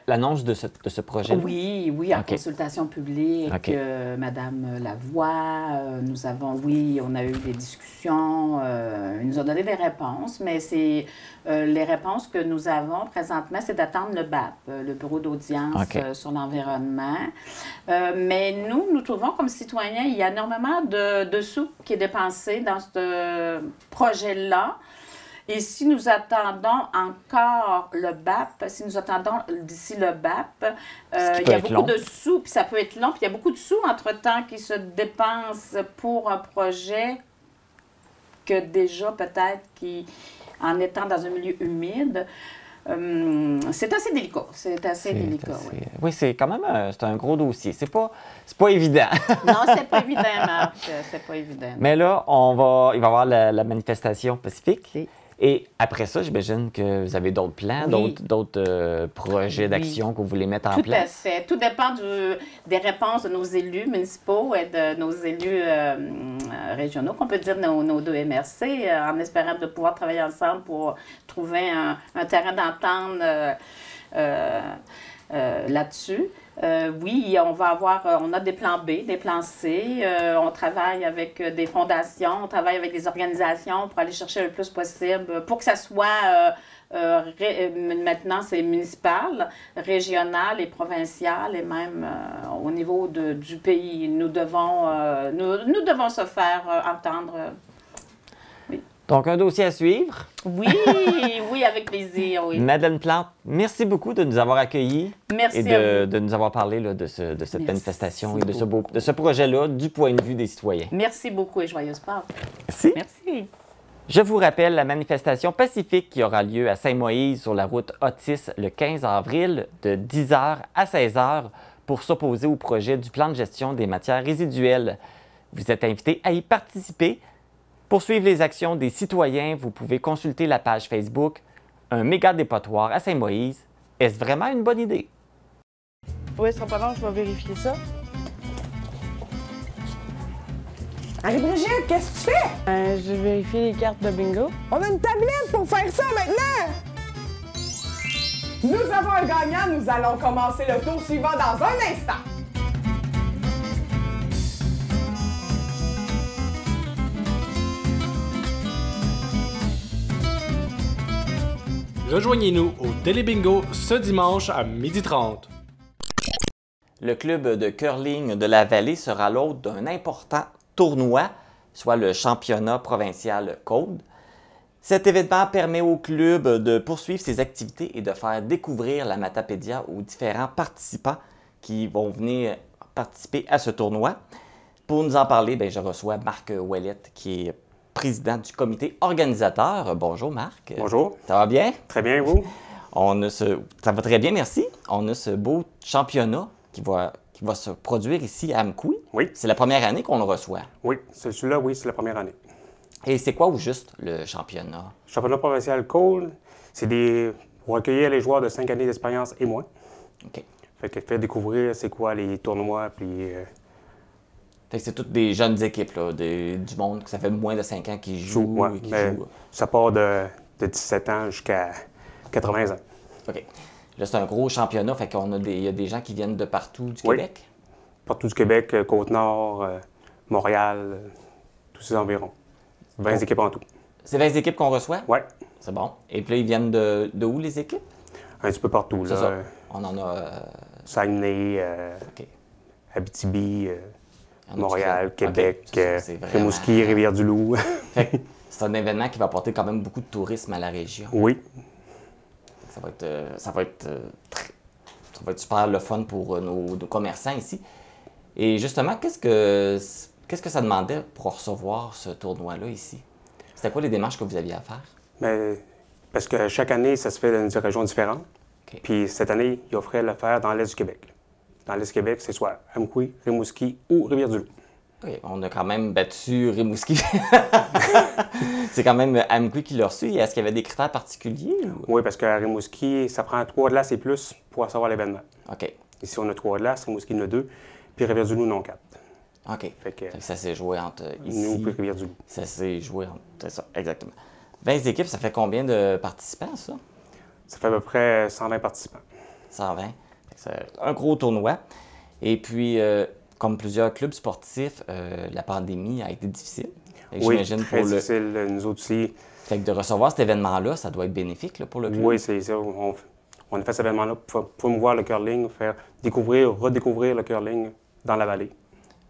Speaker 1: l'annonce de, ce, de ce projet?
Speaker 4: Oui, oui, en consultation publique. Euh, Madame Lavoie, nous avons, oui, on a eu des discussions. ils nous ont donné des réponses, mais c'est les réponses que nous avons présentement, c'est d'attendre le BAP, le Bureau d'audience sur l'environnement. mais nous, nous trouvons comme citoyens, il y a énormément de, de sous qui est dépensé dans ce projet-là. Et si nous attendons encore le BAP, si nous attendons d'ici le BAP, euh, il y a beaucoup de sous, puis ça peut être long, puis il y a beaucoup de sous entre-temps qui se dépensent pour un projet que déjà peut-être qui, en étant dans un milieu humide, euh, c'est assez délicat. C'est assez délicat, oui.
Speaker 1: Oui, c'est quand même un, un gros dossier. C'est pas, pas évident.
Speaker 4: non, c'est pas évident, Marc. C'est pas évident.
Speaker 1: Mais là, on va, il va y avoir la, la manifestation pacifique. Et après ça, j'imagine que vous avez d'autres plans, d'autres euh, projets d'action que vous voulez mettre en place.
Speaker 4: Tout à fait. Tout dépend des réponses de nos élus municipaux et de nos élus euh, régionaux, qu'on peut dire nos, deux MRC, euh, en espérant de pouvoir travailler ensemble pour trouver un, un terrain d'entente là-dessus. Euh, oui, on va avoir, euh, on a des plans B, des plans C. Euh, on travaille avec des fondations, on travaille avec des organisations pour aller chercher le plus possible, pour que ça soit maintenant c'est municipal, régional et provincial et même au niveau de, du pays. Nous devons, nous, nous, devons se faire entendre
Speaker 1: donc, un dossier à suivre.
Speaker 4: Oui, oui, avec plaisir, oui.
Speaker 1: Madeleine Plante, merci beaucoup de nous avoir accueillis.
Speaker 4: Merci
Speaker 1: et de, nous avoir parlé de, ce, de, cette manifestation et de ce, de ce projet-là du point de vue des citoyens.
Speaker 4: Merci beaucoup et joyeuse Pâques.
Speaker 1: Merci.
Speaker 4: Merci.
Speaker 1: Je vous rappelle la manifestation pacifique qui aura lieu à Saint-Moïse sur la route Otis le 15 avril de 10h à 16h pour s'opposer au projet du plan de gestion des matières résiduelles. Vous êtes invité à y participer pour suivre les actions des citoyens, vous pouvez consulter la page Facebook Un méga dépotoir à Saint-Moïse Est-ce vraiment une bonne idée?
Speaker 5: Oui, ce sera pas long, je vais vérifier ça. Marie-Brigitte, qu'est-ce que tu fais? Euh, je vérifie les cartes de bingo. On a une tablette pour faire ça maintenant! Nous avons un gagnant, nous allons commencer le tour suivant dans un instant.
Speaker 6: Rejoignez-nous au Télé Bingo ce dimanche à 12h30.
Speaker 1: Le club de curling de la Vallée sera l'hôte d'un important tournoi, soit le championnat provincial Code. Cet événement permet au club de poursuivre ses activités et de faire découvrir la Matapédia aux différents participants qui vont venir participer à ce tournoi. Pour nous en parler, ben, je reçois Marc Ouellette, qui est président du comité organisateur. Bonjour Marc.
Speaker 7: Bonjour.
Speaker 1: Ça va bien?
Speaker 7: Très bien, vous?
Speaker 1: On a ce... Ça va très bien, merci. On a ce beau championnat qui va, qui va se produire ici à Amkoui.
Speaker 7: Oui.
Speaker 1: C'est la première année qu'on le reçoit.
Speaker 7: Oui, celui-là, oui, c'est la première année.
Speaker 1: Et c'est quoi ou juste le championnat?
Speaker 7: Championnat provincial Cole, c'est des pour accueillir les joueurs de 5 années d'expérience et moins.
Speaker 1: OK.
Speaker 7: Fait que fait découvrir c'est quoi les tournois, puis euh,
Speaker 1: c'est toutes des jeunes équipes, là, des- du monde, que ça fait moins de 5 ans qui jouent.
Speaker 7: ouais,
Speaker 1: et
Speaker 7: ça part de, de 17 ans jusqu'à 80 ans.
Speaker 1: OK. Là, c'est un gros championnat, fait qu'on a des, il y a des gens qui viennent de partout du
Speaker 7: Oui.
Speaker 1: Québec?
Speaker 7: Partout du Québec, euh, Côte-Nord, euh, Montréal, euh, tous ces environs. 20
Speaker 1: Oh.
Speaker 7: équipes en tout.
Speaker 1: C'est 20 équipes qu'on reçoit?
Speaker 7: Ouais,
Speaker 1: C'est bon. Et puis là, ils viennent de, de où, les équipes?
Speaker 7: un petit peu partout. Là.
Speaker 1: ça. On en a... euh,
Speaker 7: Saguenay. Abitibi, Montréal, Québec,
Speaker 1: ça,
Speaker 7: euh,
Speaker 1: vraiment-
Speaker 7: Rimouski, Rivière-du-Loup.
Speaker 1: C'est un événement qui va apporter quand même beaucoup de tourisme à la région.
Speaker 7: oui,
Speaker 1: Ça va être, euh, ça va être, euh, très- ça va être super le fun pour nos, nos commerçants ici. Et justement, qu'est-ce que, qu'est-ce que ça demandait pour recevoir ce tournoi-là ici? C'était quoi les démarches que vous aviez à faire?
Speaker 7: Mais parce que chaque année, ça se fait dans une région différente. Puis cette année, il offrait le faire dans l'Est du Québec. Dans l'Est Québec, c'est soit Amkoui, Rimouski ou Rivière-du-Loup.
Speaker 1: OK, on a quand même battu Rimouski. c'est quand même Amqui qui l'a reçu. Est-ce qu'il y avait des critères particuliers? ou-
Speaker 7: Oui, parce qu'à Rimouski, ça prend trois glaces et plus pour savoir l'événement.
Speaker 1: OK.
Speaker 7: Ici, on a trois glaces, Rimouski en a deux, puis Rivière-du-Loup, non quatre.
Speaker 1: OK.
Speaker 7: Fait que
Speaker 1: Fait que ça s'est joué entre ici.
Speaker 7: nous, puis Rivière-du-Loup.
Speaker 1: Ça s'est joué entre. C'est ça, exactement. 20 équipes, ça fait combien de participants, ça?
Speaker 7: Ça fait à peu près 120 participants.
Speaker 1: 120. C'est un gros tournoi. Et puis, euh, comme plusieurs clubs sportifs, euh, la pandémie a été difficile.
Speaker 7: Oui, très
Speaker 1: pour le.
Speaker 7: difficile. Nous autres aussi,
Speaker 1: Fait que de recevoir cet événement-là, ça doit être bénéfique là, pour le club.
Speaker 7: oui, c'est ça. On, on a fait cet événement-là pour promouvoir le curling, faire découvrir, redécouvrir le curling dans la vallée.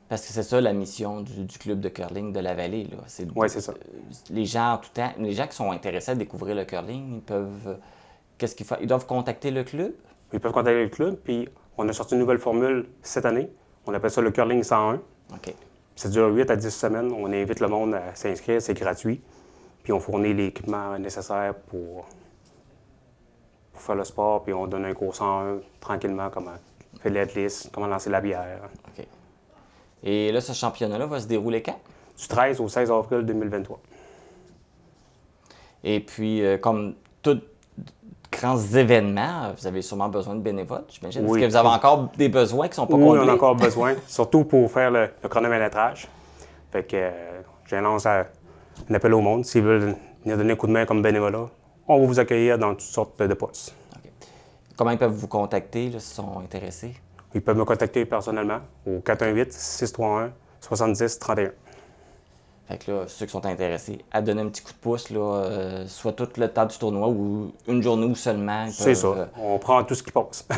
Speaker 1: Parce que c'est ça la mission du, du club de curling de la vallée. Là. C'est,
Speaker 7: Oui, c'est ça.
Speaker 1: les gens en tout temps, les gens qui sont intéressés à découvrir le curling, ils peuvent. Qu'est-ce qu'ils font? Ils doivent contacter le club?
Speaker 7: Ils peuvent contacter le club, puis on a sorti une nouvelle formule cette année. On appelle ça le curling 101.
Speaker 1: OK.
Speaker 7: Ça dure 8 à 10 semaines. On invite le monde à s'inscrire, c'est gratuit. Puis on fournit l'équipement nécessaire pour, pour faire le sport, puis on donne un cours 101 tranquillement, comment faire l'athlète, comment lancer la bière.
Speaker 1: OK. Et là, ce championnat-là va se dérouler quand?
Speaker 7: Du 13 au 16 avril 2023.
Speaker 1: Et puis, euh, comme tous grands événements, vous avez sûrement besoin de bénévoles, j'imagine.
Speaker 7: Oui.
Speaker 1: Est-ce que vous avez encore des besoins qui sont pas
Speaker 7: Oui, on a encore besoin, surtout pour faire le, le chronométrage. Fait que euh, un appel au monde. S'ils veulent venir donner un coup de main comme bénévolat, on va vous accueillir dans toutes sortes de postes.
Speaker 1: Comment ils peuvent vous contacter s'ils sont intéressés?
Speaker 7: Ils peuvent me contacter personnellement au 418-631-7031.
Speaker 1: Fait que là, ceux qui sont intéressés à donner un petit coup de pouce, là, euh, soit tout le temps du tournoi ou une journée ou seulement.
Speaker 7: C'est ça.
Speaker 1: euh,
Speaker 7: On prend tout ce qui passe.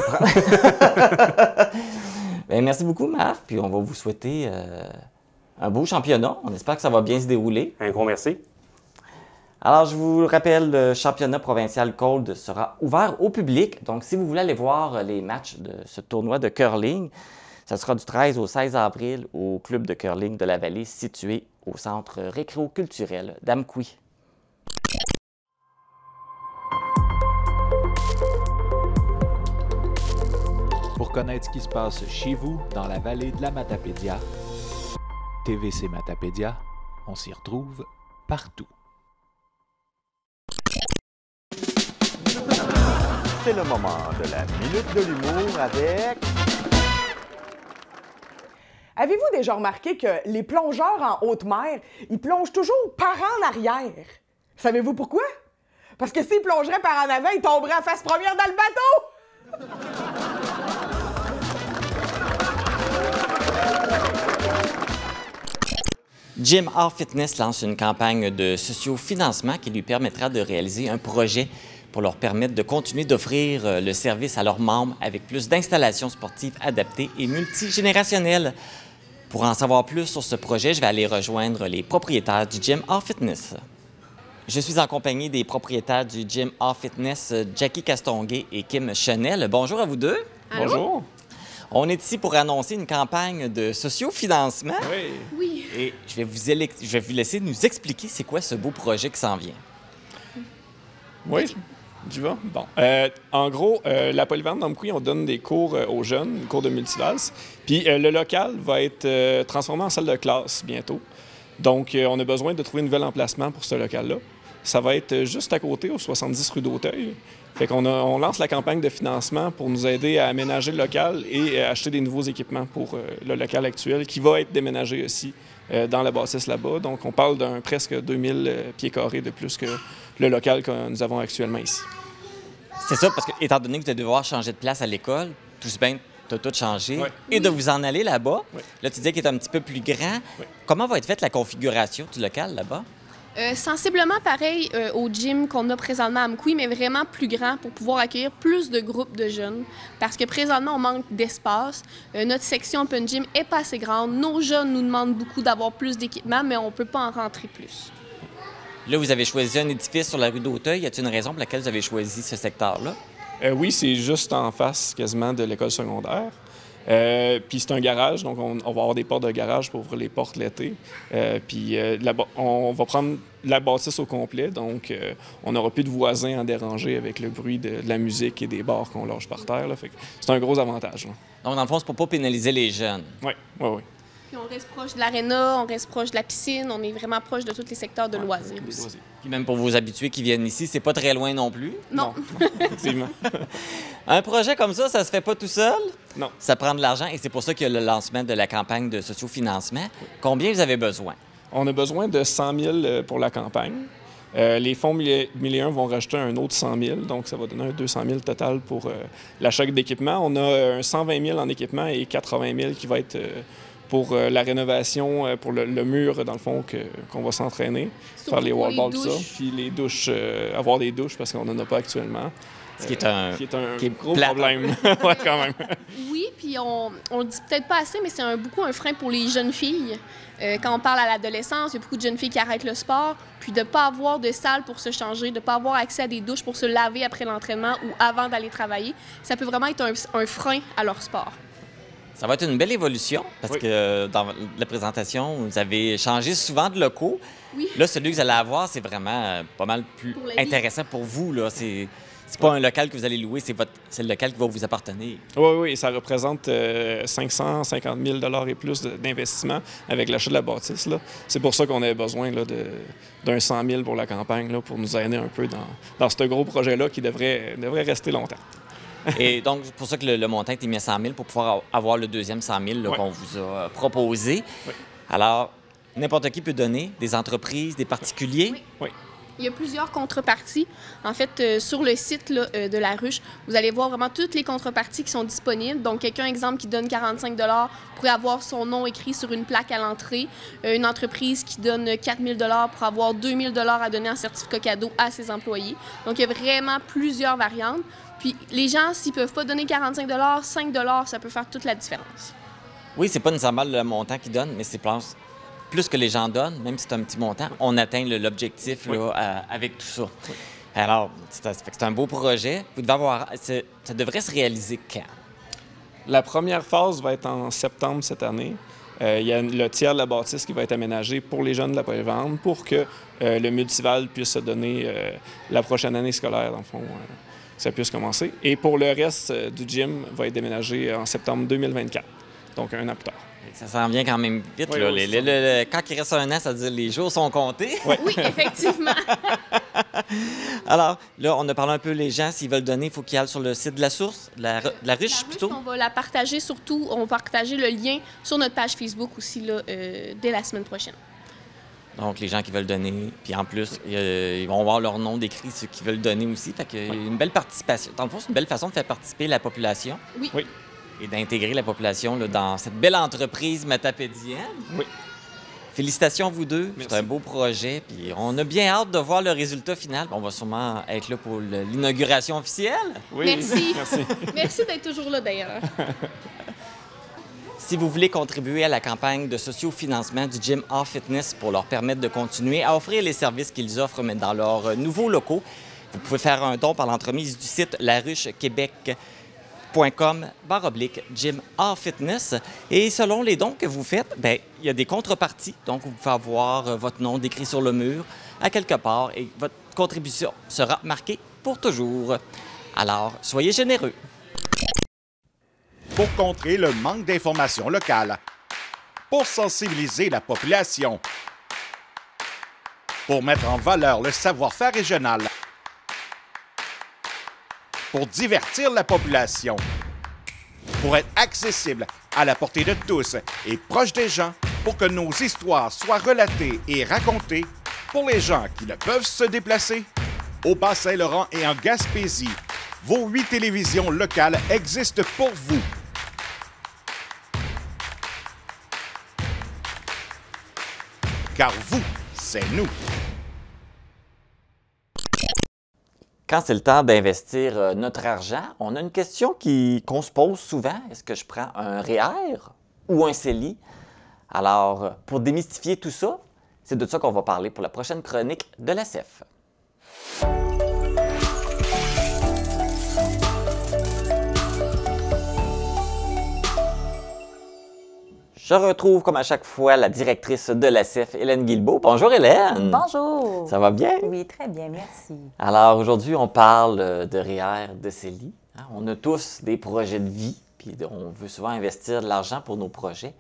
Speaker 1: ben, merci beaucoup, Marc. Puis on va vous souhaiter euh, un beau championnat. On espère que ça va bien se dérouler.
Speaker 7: un gros merci.
Speaker 1: Alors, je vous le rappelle, le championnat provincial Cold sera ouvert au public. Donc, si vous voulez aller voir les matchs de ce tournoi de curling, ça sera du 13 au 16 avril au club de curling de la vallée situé au centre récréo-culturel d'Amqui.
Speaker 3: Pour connaître ce qui se passe chez vous, dans la vallée de la Matapédia, TVC Matapédia, on s'y retrouve partout.
Speaker 1: c'est le moment de la Minute de l'humour avec...
Speaker 5: Avez-vous déjà remarqué que les plongeurs en haute mer, ils plongent toujours par en arrière? Savez-vous pourquoi? Parce que s'ils plongeraient par en avant, ils tomberaient à face première dans le bateau!
Speaker 1: Jim Art Fitness lance une campagne de socio-financement qui lui permettra de réaliser un projet pour leur permettre de continuer d'offrir euh, le service à leurs membres avec plus d'installations sportives adaptées et multigénérationnelles. Pour en savoir plus sur ce projet, je vais aller rejoindre les propriétaires du Gym Art Fitness. Je suis en compagnie des propriétaires du Gym Art Fitness, Jackie Castonguay et Kim Chenel. Bonjour à vous deux.
Speaker 6: Bonjour.
Speaker 1: On est ici pour annoncer une campagne de socio-financement.
Speaker 6: Oui.
Speaker 1: Et je vais, vous je vais vous laisser nous expliquer c'est quoi ce beau projet qui s'en vient.
Speaker 8: Oui, Bon. Euh, en gros, euh, la polyvalente d'Amkoui, on donne des cours euh, aux jeunes, des cours de multivalse. Puis euh, le local va être transformé en salle de classe bientôt. Donc, on a besoin de trouver un nouvel emplacement pour ce local-là. Ça va être juste à côté, au 70 rue d'Auteuil. Fait qu'on a- on lance la campagne de financement pour nous aider à aménager le local et euh, acheter des nouveaux équipements pour euh, le local actuel qui va être déménagé aussi euh, dans la bâtisse là-bas. Donc, on parle d'un presque 2000 euh, pieds carrés de plus que le local que nous avons actuellement ici.
Speaker 1: C'est ça, parce que, étant donné que vous allez devoir changer de place à l'école, tout se bien, as tout changé, et de vous en aller là-bas. Là, tu disais qu'il est un petit peu plus grand. Comment va être faite la configuration du local là-bas?
Speaker 9: Euh, sensiblement pareil euh, au gym qu'on a présentement à Mkoui, mais vraiment plus grand pour pouvoir accueillir plus de groupes de jeunes. Parce que présentement, on manque d'espace. Euh, notre section Open Gym est pas assez grande. Nos jeunes nous demandent beaucoup d'avoir plus d'équipement, mais on peut pas en rentrer plus.
Speaker 1: Là, vous avez choisi un édifice sur la rue d'Auteuil. Y a-t-il une raison pour laquelle vous avez choisi ce secteur-là?
Speaker 8: Euh, oui, c'est juste en face quasiment de l'école secondaire. Euh, puis c'est un garage, donc on, on va avoir des portes de garage pour ouvrir les portes l'été. Euh, puis euh, on va prendre la bâtisse au complet, donc euh, on n'aura plus de voisins à déranger avec le bruit de, de la musique et des bars qu'on lâche par terre. là. Fait que c'est un gros avantage. là.
Speaker 1: Donc, dans le fond, c'est pour pas pénaliser les jeunes.
Speaker 8: Oui, oui, oui.
Speaker 9: Puis on reste proche de l'aréna, on reste proche de la piscine, on est vraiment proche de tous les secteurs de loisirs
Speaker 8: Des
Speaker 9: aussi.
Speaker 8: loisirs.
Speaker 1: Puis même pour vos habitués qui viennent ici, c'est pas très loin non plus.
Speaker 9: Non.
Speaker 8: Effectivement.
Speaker 1: Un projet comme ça, ça se fait pas tout seul?
Speaker 8: Non.
Speaker 1: Ça prend de l'argent et c'est pour ça qu'il y a le lancement de la campagne de sociofinancement. Combien vous avez besoin?
Speaker 8: On a besoin de 100 000 euh, pour la campagne. Euh, les fonds milli- millions vont rajouter un autre 100 000, donc ça va donner un 200 000 total pour euh, l'achat d'équipement. On a un 120 000 en équipement et 80 000 qui va être euh, pour la rénovation, pour le, le mur, dans le fond, qu'on va s'entraîner, faire les wall balls, tout ça. Puis les douches, avoir des douches parce qu'on n'en a pas actuellement.
Speaker 1: Ce qui est un.
Speaker 8: Qui est un
Speaker 1: qui est
Speaker 8: gros
Speaker 1: plat.
Speaker 8: problème. ouais, quand même.
Speaker 9: Oui, puis on, le dit peut-être pas assez, mais c'est un, beaucoup un frein pour les jeunes filles. Euh, quand on parle à l'adolescence, il y a beaucoup de jeunes filles qui arrêtent le sport, puis de ne pas avoir de salle pour se changer, de ne pas avoir accès à des douches pour se laver après l'entraînement ou avant d'aller travailler, ça peut vraiment être un, un frein à leur sport.
Speaker 1: Ça va être une belle évolution parce
Speaker 8: Oui.
Speaker 1: que dans la présentation, vous avez changé souvent de locaux.
Speaker 9: Oui.
Speaker 1: Là, celui que vous allez avoir, c'est vraiment euh, pas mal plus
Speaker 9: Pour la vie.
Speaker 1: intéressant pour vous. Là. C'est, c'est pas un local que vous allez louer, c'est, votre, c'est le local qui va vous appartenir.
Speaker 8: Oui, oui, ça représente euh, 550 000 et plus d'investissement avec l'achat de la bâtisse. là. C'est pour ça qu'on avait besoin là, de- d'un 100 000 pour la campagne, là, pour nous aider un peu dans, dans ce gros projet-là qui devrait, devrait rester longtemps.
Speaker 1: Et donc, c'est pour ça que le, le montant est mis à 100 000 pour pouvoir avoir le deuxième 100 000 là,
Speaker 8: Ouais.
Speaker 1: qu'on vous a euh, proposé.
Speaker 8: Oui.
Speaker 1: Alors, n'importe qui peut donner, des entreprises, des particuliers?
Speaker 9: Oui. Il y a plusieurs contreparties. En fait, euh, sur le site euh, de la ruche, vous allez voir vraiment toutes les contreparties qui sont disponibles. Donc, quelqu'un, exemple, qui donne 45 pourrait avoir son nom écrit sur une plaque à l'entrée. Euh, une entreprise qui donne 4 000 pour avoir 2 000 à donner en certificat cadeau à ses employés. Donc, il y a vraiment plusieurs variantes. Puis, les gens, s'ils peuvent pas donner 45 5 ça peut faire toute la différence.
Speaker 1: Oui, c'est pas nécessairement le montant qu'ils donnent, mais c'est plus, plus que les gens donnent, même si c'est un petit montant, on atteint l'objectif à- avec tout ça. Alors, c'est un, beau projet. Vous devez avoir. Ça devrait se réaliser quand?
Speaker 8: La première phase va être en septembre cette année. Euh, il y a le tiers de la bâtisse qui va être aménagé pour les jeunes de la polyvalente pour que euh, le multival puisse se donner euh, la prochaine année scolaire, dans le fond, euh, ça puisse commencer. Et pour le reste euh, du gym va être déménagé en septembre 2024, donc un an plus tard.
Speaker 1: Ça s'en vient quand même vite.
Speaker 8: Oui,
Speaker 1: là.
Speaker 8: oui,
Speaker 1: Les-
Speaker 8: c'est
Speaker 1: les- le- le- quand il reste un an, ça veut dire les jours sont comptés.
Speaker 9: Oui, effectivement.
Speaker 1: Alors, là, on a parlé un peu les gens, s'ils veulent donner, il faut qu'ils aillent sur le site de la source, de la, de la ruche
Speaker 9: La ruche,
Speaker 1: plutôt.
Speaker 9: on va la partager surtout, on va partager le lien sur notre page Facebook aussi là, euh, dès la semaine prochaine.
Speaker 1: Donc, les gens qui veulent donner, puis en plus, euh, ils vont avoir leur nom décrit, ceux qui veulent donner aussi. Fait que une belle participation. Dans le fond, c'est une belle façon de faire participer la population.
Speaker 9: Oui.
Speaker 8: Oui.
Speaker 1: Et d'intégrer la population là, dans cette belle entreprise matapédienne.
Speaker 8: Oui.
Speaker 1: Félicitations à vous deux. C'est un beau projet. Puis on a bien hâte de voir le résultat final. On va sûrement être là pour l'inauguration officielle.
Speaker 8: Oui,
Speaker 9: Merci.
Speaker 8: Merci.
Speaker 9: Merci d'être toujours là d'ailleurs.
Speaker 1: Si vous voulez contribuer à la campagne de socio-financement du Gym Off Fitness pour leur permettre de continuer à offrir les services qu'ils offrent, mais dans leurs euh, nouveaux locaux, vous pouvez faire un don par l'entremise du site laruchequebec.com barre oblique Gym Off Fitness. Et selon les dons que vous faites, ben, il y a des contreparties. Donc, vous pouvez avoir euh, votre nom décrit sur le mur à quelque part et votre contribution sera marquée pour toujours. Alors, soyez généreux.
Speaker 10: pour contrer le manque d'informations locales, pour sensibiliser la population, pour mettre en valeur le savoir-faire régional, pour divertir la population, pour être accessible à la portée de tous et proche des gens, pour que nos histoires soient relatées et racontées pour les gens qui ne peuvent se déplacer. Au Bas-Saint-Laurent et en Gaspésie, vos huit télévisions locales existent pour vous. Car vous, c'est nous.
Speaker 1: Quand c'est le temps d'investir euh, notre argent, on a une question qu'on se pose souvent. Est-ce que je prends un REER ou un CELI? Alors, pour démystifier tout ça, c'est de ça qu'on va parler pour la prochaine chronique de la CEF. Je retrouve, comme à chaque fois, la directrice de la CEF, Hélène Guilbeault. Bonjour Hélène!
Speaker 11: Bonjour.
Speaker 1: Ça va bien?
Speaker 11: Oui, très bien, merci.
Speaker 1: Alors aujourd'hui, on parle euh, de REER, de CELI. hein. On a tous des projets de vie, puis on veut souvent investir de l'argent pour nos projets.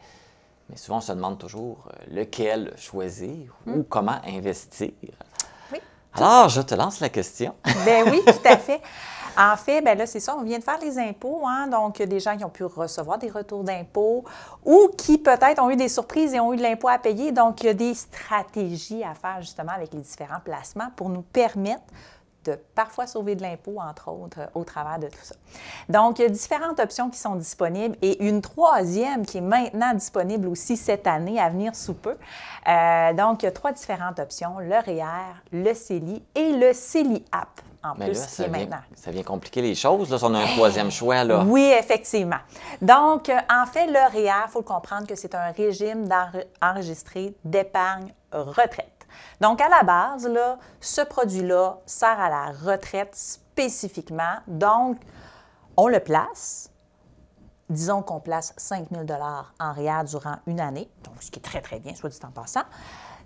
Speaker 1: Mais souvent, on se demande toujours euh, lequel choisir ou comment investir.
Speaker 11: Oui.
Speaker 1: Alors, je te lance la question.
Speaker 11: Ben oui, tout à fait. En fait, ben là, c'est ça, on vient de faire les impôts, hein, donc des gens qui ont pu recevoir des retours d'impôts ou qui peut-être ont eu des surprises et ont eu de l'impôt à payer. Donc, il y a des stratégies à faire justement avec les différents placements pour nous permettre de parfois sauver de l'impôt, entre autres, au travers de tout ça. Donc, il y a différentes options qui sont disponibles et une troisième qui est maintenant disponible aussi cette année, à venir sous peu. Euh, donc, il y a trois différentes options, le REER, le CELI et le CELI App, en
Speaker 1: Mais
Speaker 11: plus,
Speaker 1: là,
Speaker 11: qui
Speaker 1: ça
Speaker 11: est
Speaker 1: vient,
Speaker 11: maintenant.
Speaker 1: ça vient compliquer les choses. Là, si on a un troisième choix, là.
Speaker 11: Oui, effectivement. Donc, euh, en fait, le REER, il faut le comprendre que c'est un régime enregistré d'épargne retraite. Donc, à la base, là, ce produit-là sert à la retraite spécifiquement. Donc, on le place. Disons qu'on place 5 000 en REER durant une année, donc ce qui est très, très bien, soit dit en passant.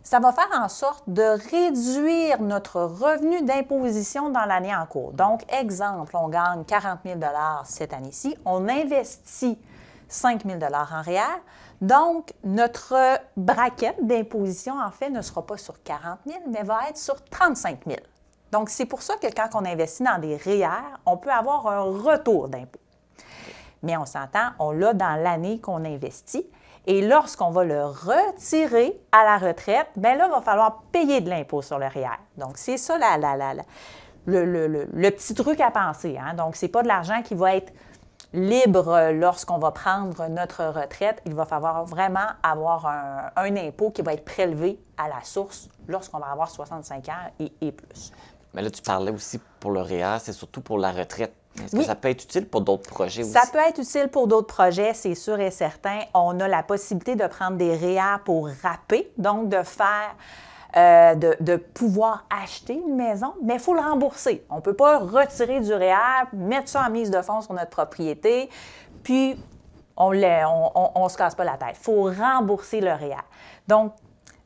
Speaker 11: Ça va faire en sorte de réduire notre revenu d'imposition dans l'année en cours. Donc, exemple, on gagne 40 000 cette année-ci, on investit 5 000 en REER. Donc, notre braquette d'imposition, en fait, ne sera pas sur 40 000, mais va être sur 35 000. Donc, c'est pour ça que quand on investit dans des REER, on peut avoir un retour d'impôt. Mais on s'entend, on l'a dans l'année qu'on investit. Et lorsqu'on va le retirer à la retraite, bien là, il va falloir payer de l'impôt sur le REER. Donc, c'est ça la, la- la- le, le- le- petit truc à penser. hein. Donc, ce n'est pas de l'argent qui va être libre lorsqu'on va prendre notre retraite. Il va falloir vraiment avoir un, un impôt qui va être prélevé à la source lorsqu'on va avoir 65 ans et, et plus.
Speaker 1: Mais là, tu parlais aussi pour le REER, c'est surtout pour la retraite. Est-ce que ça peut être utile pour d'autres projets aussi?
Speaker 11: Ça peut être utile pour d'autres projets, c'est sûr et certain. On a la possibilité de prendre des REER pour râper, donc de faire, euh, de, de pouvoir acheter une maison, mais il faut le rembourser. On ne peut pas retirer du REER, mettre ça en mise de fonds sur notre propriété, puis on ne on, on- on se casse pas la tête. Il faut rembourser le REER. Donc,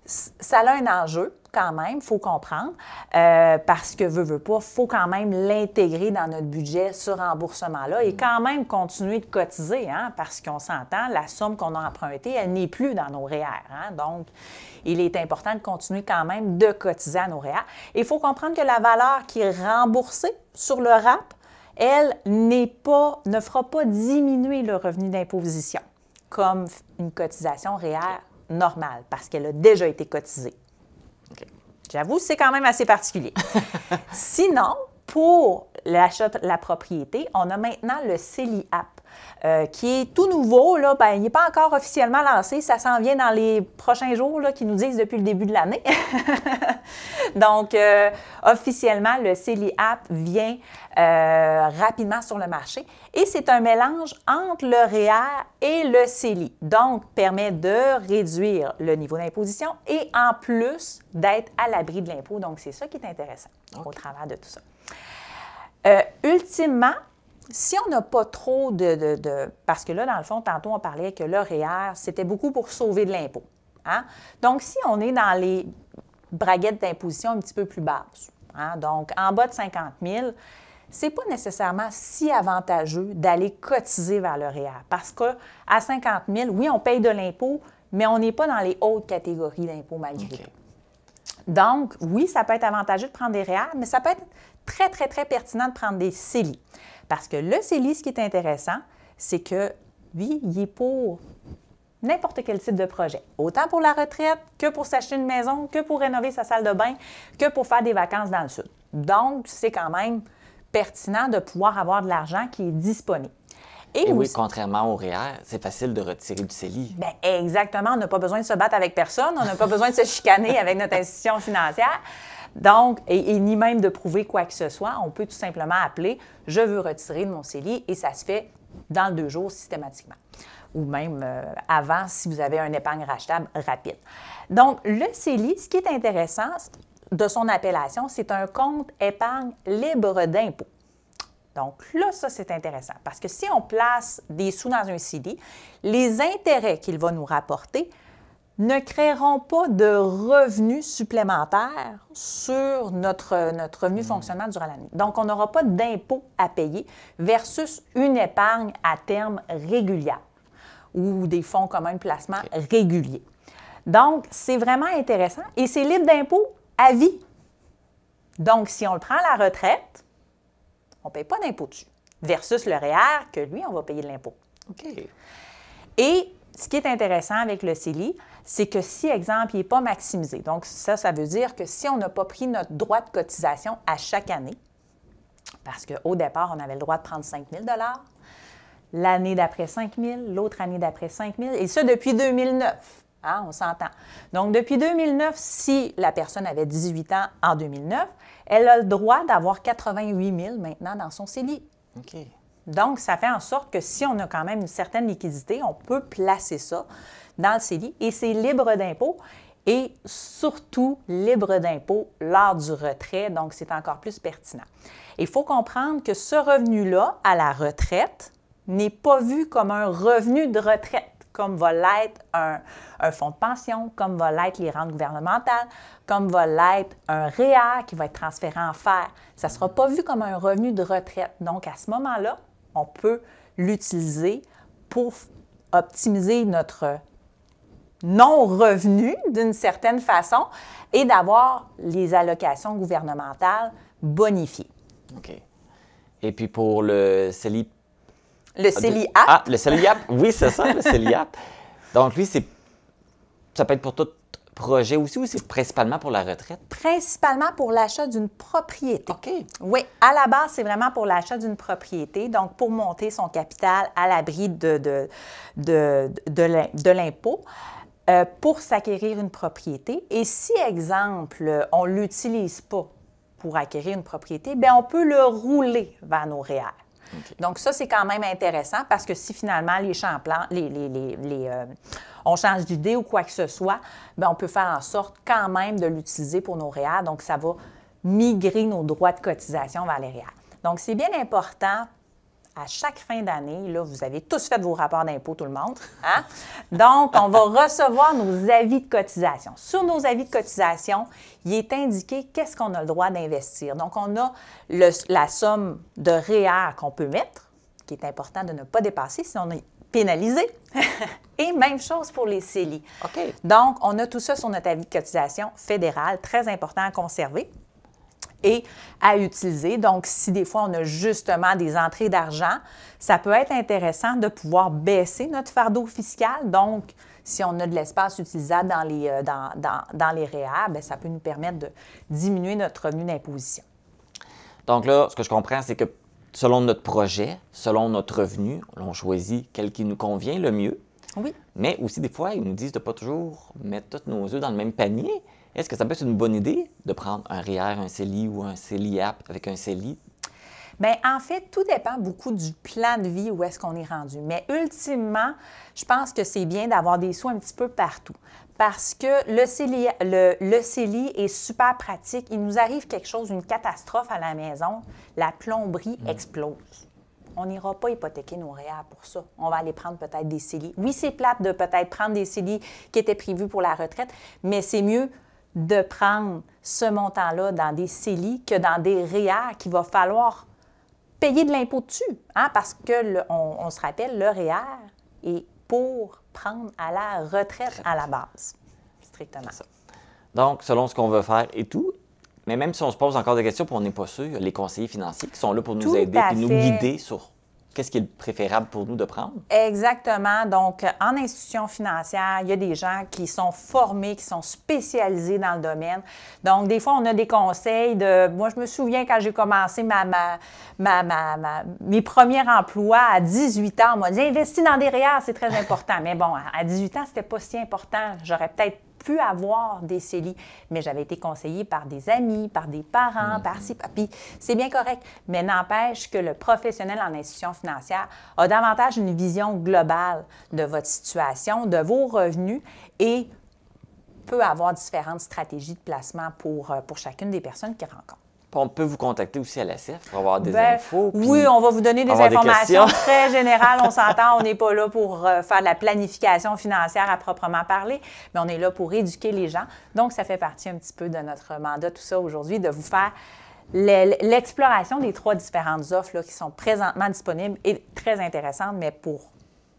Speaker 11: ça a un enjeu quand même, il faut comprendre, euh, parce que veut, veut pas, il faut quand même l'intégrer dans notre budget, ce remboursement-là, et quand même continuer de cotiser, hein, parce qu'on s'entend, la somme qu'on a empruntée, elle n'est plus dans nos REER. Hein, donc, il est important de continuer quand même de cotiser à nos REER. Et il faut comprendre que la valeur qui est remboursée sur le RAP, elle n'est pas, ne fera pas diminuer le revenu d'imposition comme une cotisation REER normale, parce qu'elle a déjà été cotisée. J'avoue, c'est quand même assez particulier. Sinon, pour l'achat de la propriété, on a maintenant le CELI App. Euh, qui est tout nouveau. Là, ben, il n'est pas encore officiellement lancé. Ça s'en vient dans les prochains jours, là, qui nous disent depuis le début de l'année. Donc, euh, officiellement, le CELI App vient euh, rapidement sur le marché et c'est un mélange entre le REER et le CELI. Donc, permet de réduire le niveau d'imposition et en plus d'être à l'abri de l'impôt. Donc, c'est ça qui est intéressant au travers de tout ça. ultimement, si on n'a pas trop de, Parce que là, dans le fond, tantôt, on parlait que le REER, c'était beaucoup pour sauver de l'impôt. Hein? Donc, si on est dans les braguettes d'imposition un petit peu plus basses, hein, donc en bas de 50 000, c'est pas nécessairement si avantageux d'aller cotiser vers le REER. Parce qu'à 50 000, oui, on paye de l'impôt, mais on n'est pas dans les hautes catégories d'impôt malgré tout. Donc, oui, ça peut être avantageux de prendre des REER, mais ça peut être très, très, très pertinent de prendre des CELI. Parce que le CELI, ce qui est intéressant, c'est que, lui, il est pour n'importe quel type de projet. Autant pour la retraite que pour s'acheter une maison, que pour rénover sa salle de bain, que pour faire des vacances dans le sud. Donc, c'est quand même pertinent de pouvoir avoir de l'argent qui est disponible.
Speaker 1: Et, oui, contrairement au REER, c'est facile de retirer du CELI.
Speaker 11: Bien, exactement. On n'a pas besoin de se battre avec personne. On n'a pas besoin de se chicaner avec notre institution financière. Donc, et, ni même de prouver quoi que ce soit, on peut tout simplement appeler je veux retirer de mon CELI et ça se fait dans deux jours systématiquement. Ou même euh, avant si vous avez un épargne rachetable rapide. Donc, le CELI, ce qui est intéressant de son appellation, c'est un compte épargne libre d'impôt. Donc là, ça, c'est intéressant parce que si on place des sous dans un CELI, les intérêts qu'il va nous rapporter ne créeront pas de revenus supplémentaires sur notre, notre revenu hmm. fonctionnement durant l'année. Donc, on n'aura pas d'impôt à payer versus une épargne à terme régulière ou des fonds communs de placement réguliers. Donc, c'est vraiment intéressant et c'est libre d'impôt à vie. Donc, si on le prend à la retraite, on ne paye pas d'impôt dessus versus le REER que lui, on va payer de l'impôt. OK. Et ce qui est intéressant avec le CELI, c'est que si, exemple, il n'est pas maximisé, donc ça, ça veut dire que si on n'a pas pris notre droit de cotisation à chaque année, parce qu'au départ, on avait le droit de prendre 5 000 l'année d'après 5 000 l'autre année d'après 5 000 et ça depuis 2009. Hein, on s'entend. Donc, depuis 2009, si la personne avait 18 ans en 2009, elle a le droit d'avoir 88 000 maintenant dans son CELI. OK. Donc, ça fait en sorte que si on a quand même une certaine liquidité, on peut placer ça dans le CELI et c'est libre d'impôt et surtout libre d'impôt lors du retrait, donc c'est encore plus pertinent. Il faut comprendre que ce revenu-là, à la retraite, n'est pas vu comme un revenu de retraite, comme va l'être un, un, fonds de pension, comme va l'être les rentes gouvernementales, comme va l'être un REER qui va être transféré en fer. Ça ne sera pas vu comme un revenu de retraite. Donc, à ce moment-là, on peut l'utiliser pour optimiser notre non-revenu d'une certaine façon et d'avoir les allocations gouvernementales bonifiées.
Speaker 1: OK. Et puis pour le CELI...
Speaker 11: Le CELI
Speaker 1: App. Ah, le CELI App. Oui, c'est ça, le CELI App. Donc lui, c'est ça peut être pour tout projet aussi ou c'est principalement pour la retraite?
Speaker 11: Principalement pour l'achat d'une propriété.
Speaker 1: OK.
Speaker 11: Oui, à la base, c'est vraiment pour l'achat d'une propriété, donc pour monter son capital à l'abri de, de, de, de l'impôt. Euh, pour s'acquérir une propriété. Et si, exemple, on ne l'utilise pas pour acquérir une propriété, bien, on peut le rouler vers nos REER. Donc, ça, c'est quand même intéressant parce que si finalement les champs les, les, les, euh, on change d'idée ou quoi que ce soit, bien, on peut faire en sorte quand même de l'utiliser pour nos REER. Donc, ça va migrer nos droits de cotisation vers les REER. Donc, c'est bien important à chaque fin d'année, là, vous avez tous fait vos rapports d'impôt, tout le monde. Hein? Donc, on va recevoir nos avis de cotisation. Sur nos avis de cotisation, il est indiqué qu'est-ce qu'on a le droit d'investir. Donc, on a la somme de REER qu'on peut mettre, qui est important de ne pas dépasser si on est pénalisé. Et même chose pour les CELI.
Speaker 1: OK.
Speaker 11: Donc, on a tout ça sur notre avis de cotisation fédéral, très important à conserver et à utiliser. Donc, si des fois on a justement des entrées d'argent, ça peut être intéressant de pouvoir baisser notre fardeau fiscal. Donc, si on a de l'espace utilisable dans les, euh, dans, dans, dans les REER, bien, ça peut nous permettre de diminuer notre revenu d'imposition.
Speaker 1: Donc là, ce que je comprends, c'est que selon notre projet, selon notre revenu, on choisit quel qui nous convient le mieux.
Speaker 11: Oui.
Speaker 1: Mais aussi, des fois, ils nous disent de ne pas toujours mettre tous nos œufs dans le même panier. Est-ce que ça peut être une bonne idée de prendre un REER, un CELI ou un CELIAP avec un CELI?
Speaker 11: Bien, en fait, tout dépend beaucoup du plan de vie où est-ce qu'on est rendu. Mais ultimement, je pense que c'est bien d'avoir des sous un petit peu partout. Parce que le CELI, le, CELI est super pratique. Il nous arrive quelque chose, une catastrophe à la maison, la plomberie explose. On n'ira pas hypothéquer nos REER pour ça. On va aller prendre peut-être des CELI. Oui, c'est plate de peut-être prendre des CELI qui étaient prévus pour la retraite, mais c'est mieux de prendre ce montant-là dans des CELI que dans des REER qu'il va falloir payer de l'impôt dessus. Hein, parce que, on, se rappelle, le REER est pour prendre à la retraite à la base. Strictement.
Speaker 1: Ça. Donc, selon ce qu'on veut faire et tout, mais même si on se pose encore des questions et on n'est pas sûr, les conseillers financiers qui sont là pour nous aider et nous guider sur qu'est-ce qui est préférable pour nous de prendre?
Speaker 11: Exactement. Donc, en institution financière, il y a des gens qui sont formés, qui sont spécialisés dans le domaine. Donc, des fois, on a des conseils de... Moi, je me souviens quand j'ai commencé ma, ma, ma, mes premiers emplois à 18 ans, on m'a dit « Investis dans des REER, c'est très important. » Mais bon, à 18 ans, c'était pas si important. J'aurais peut-être pu avoir des CELI, mais j'avais été conseillée par des amis, par des parents, par ci, puis c'est bien correct. Mais n'empêche que le professionnel en institution financière a davantage une vision globale de votre situation, de vos revenus et peut avoir différentes stratégies de placement pour, euh, pour chacune des personnes qu'il rencontre
Speaker 1: on peut vous contacter aussi à la CEF pour avoir des
Speaker 11: ben,
Speaker 1: infos.
Speaker 11: Oui, on va vous donner des informations très générales. On s'entend, on n'est pas là pour euh, faire de la planification financière à proprement parler, mais on est là pour éduquer les gens. Donc, ça fait partie un petit peu de notre mandat, tout ça aujourd'hui, de vous faire l'exploration des trois différentes offres qui sont présentement disponibles et très intéressantes, mais pour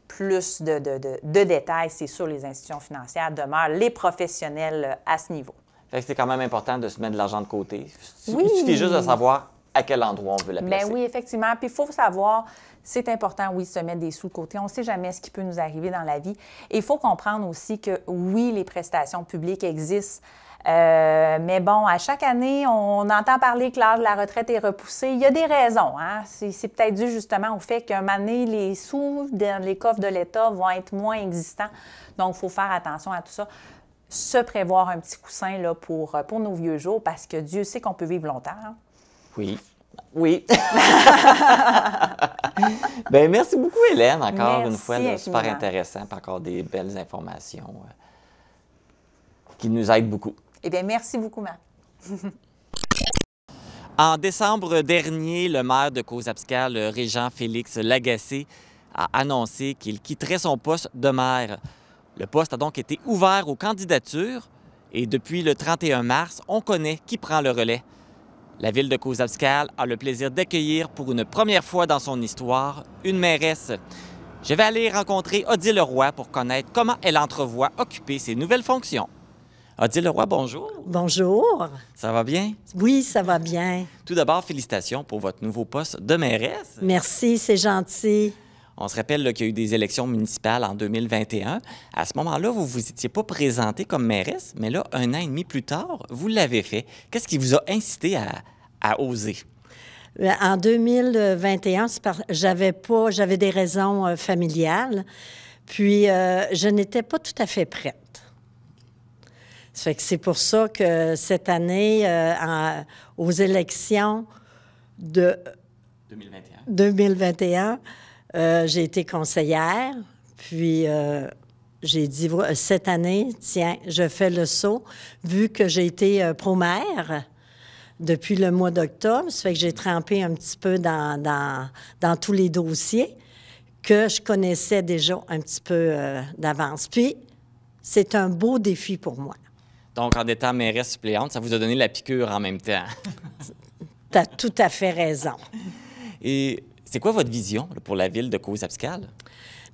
Speaker 11: plus de, de détails, c'est sûr, les institutions financières demeurent les professionnels à ce niveau
Speaker 1: c'est quand même important de se mettre de l'argent de côté. Il suffit juste de savoir à quel endroit on veut la placer.
Speaker 11: Bien oui, effectivement. Puis il faut savoir, c'est important, oui, de se mettre des sous de côté. On ne sait jamais ce qui peut nous arriver dans la vie. Et il faut comprendre aussi que oui, les prestations publiques existent. Euh, mais bon, à chaque année, on entend parler que l'âge de la retraite est repoussé. Il y a des raisons. Hein? C'est peut-être dû justement au fait qu'un moment donné, les sous dans les coffres de l'État vont être moins existants. Donc, il faut faire attention à tout ça se prévoir un petit coussin là, pour, euh, pour nos vieux jours parce que Dieu sait qu'on peut vivre longtemps. Hein.
Speaker 1: Oui. Oui. ben, merci beaucoup, Hélène, encore une fois. super intéressant. encore des belles informations euh, qui nous aident beaucoup.
Speaker 11: Eh bien, merci beaucoup, Marc.
Speaker 1: en décembre dernier, le maire de Cozapscal, Régent Félix Lagacé, a annoncé qu'il quitterait son poste de maire. Le poste a donc été ouvert aux candidatures et depuis le 31 mars, on connaît qui prend le relais. La ville de Cozalskal a le plaisir d'accueillir pour une première fois dans son histoire une mairesse. Je vais aller rencontrer Odile Leroy pour connaître comment elle entrevoit occuper ses nouvelles fonctions. Odile Leroy, bonjour.
Speaker 12: Bonjour.
Speaker 1: Ça va bien?
Speaker 12: Oui, ça va bien.
Speaker 1: Tout d'abord, félicitations pour votre nouveau poste de mairesse.
Speaker 12: Merci, c'est gentil.
Speaker 1: On se rappelle qu'il y a eu des élections municipales en 2021. À ce moment-là, vous ne vous étiez pas présenté comme mairesse, mais là, un an et demi plus tard, vous l'avez fait. Qu'est-ce qui vous a incité à, oser?
Speaker 12: Euh, en 2021, j'avais pas, j'avais des raisons euh, familiales, puis euh, je n'étais pas tout à fait prête. c'est pour ça que cette année, aux élections de 2021, 2021 euh, j'ai été conseillère, puis euh, j'ai dit cette année, tiens, je fais le saut, vu que j'ai été euh, pro-mère. depuis le mois d'octobre. Ça fait que j'ai trempé un petit peu dans, dans, dans, tous les dossiers que je connaissais déjà un petit peu euh, d'avance. Puis, c'est un beau défi pour moi.
Speaker 1: Donc, en étant mairesse suppléante, ça vous a donné la piqûre en même temps.
Speaker 12: tu as tout à fait raison.
Speaker 1: Et c'est quoi votre vision pour la ville de Cozapscal?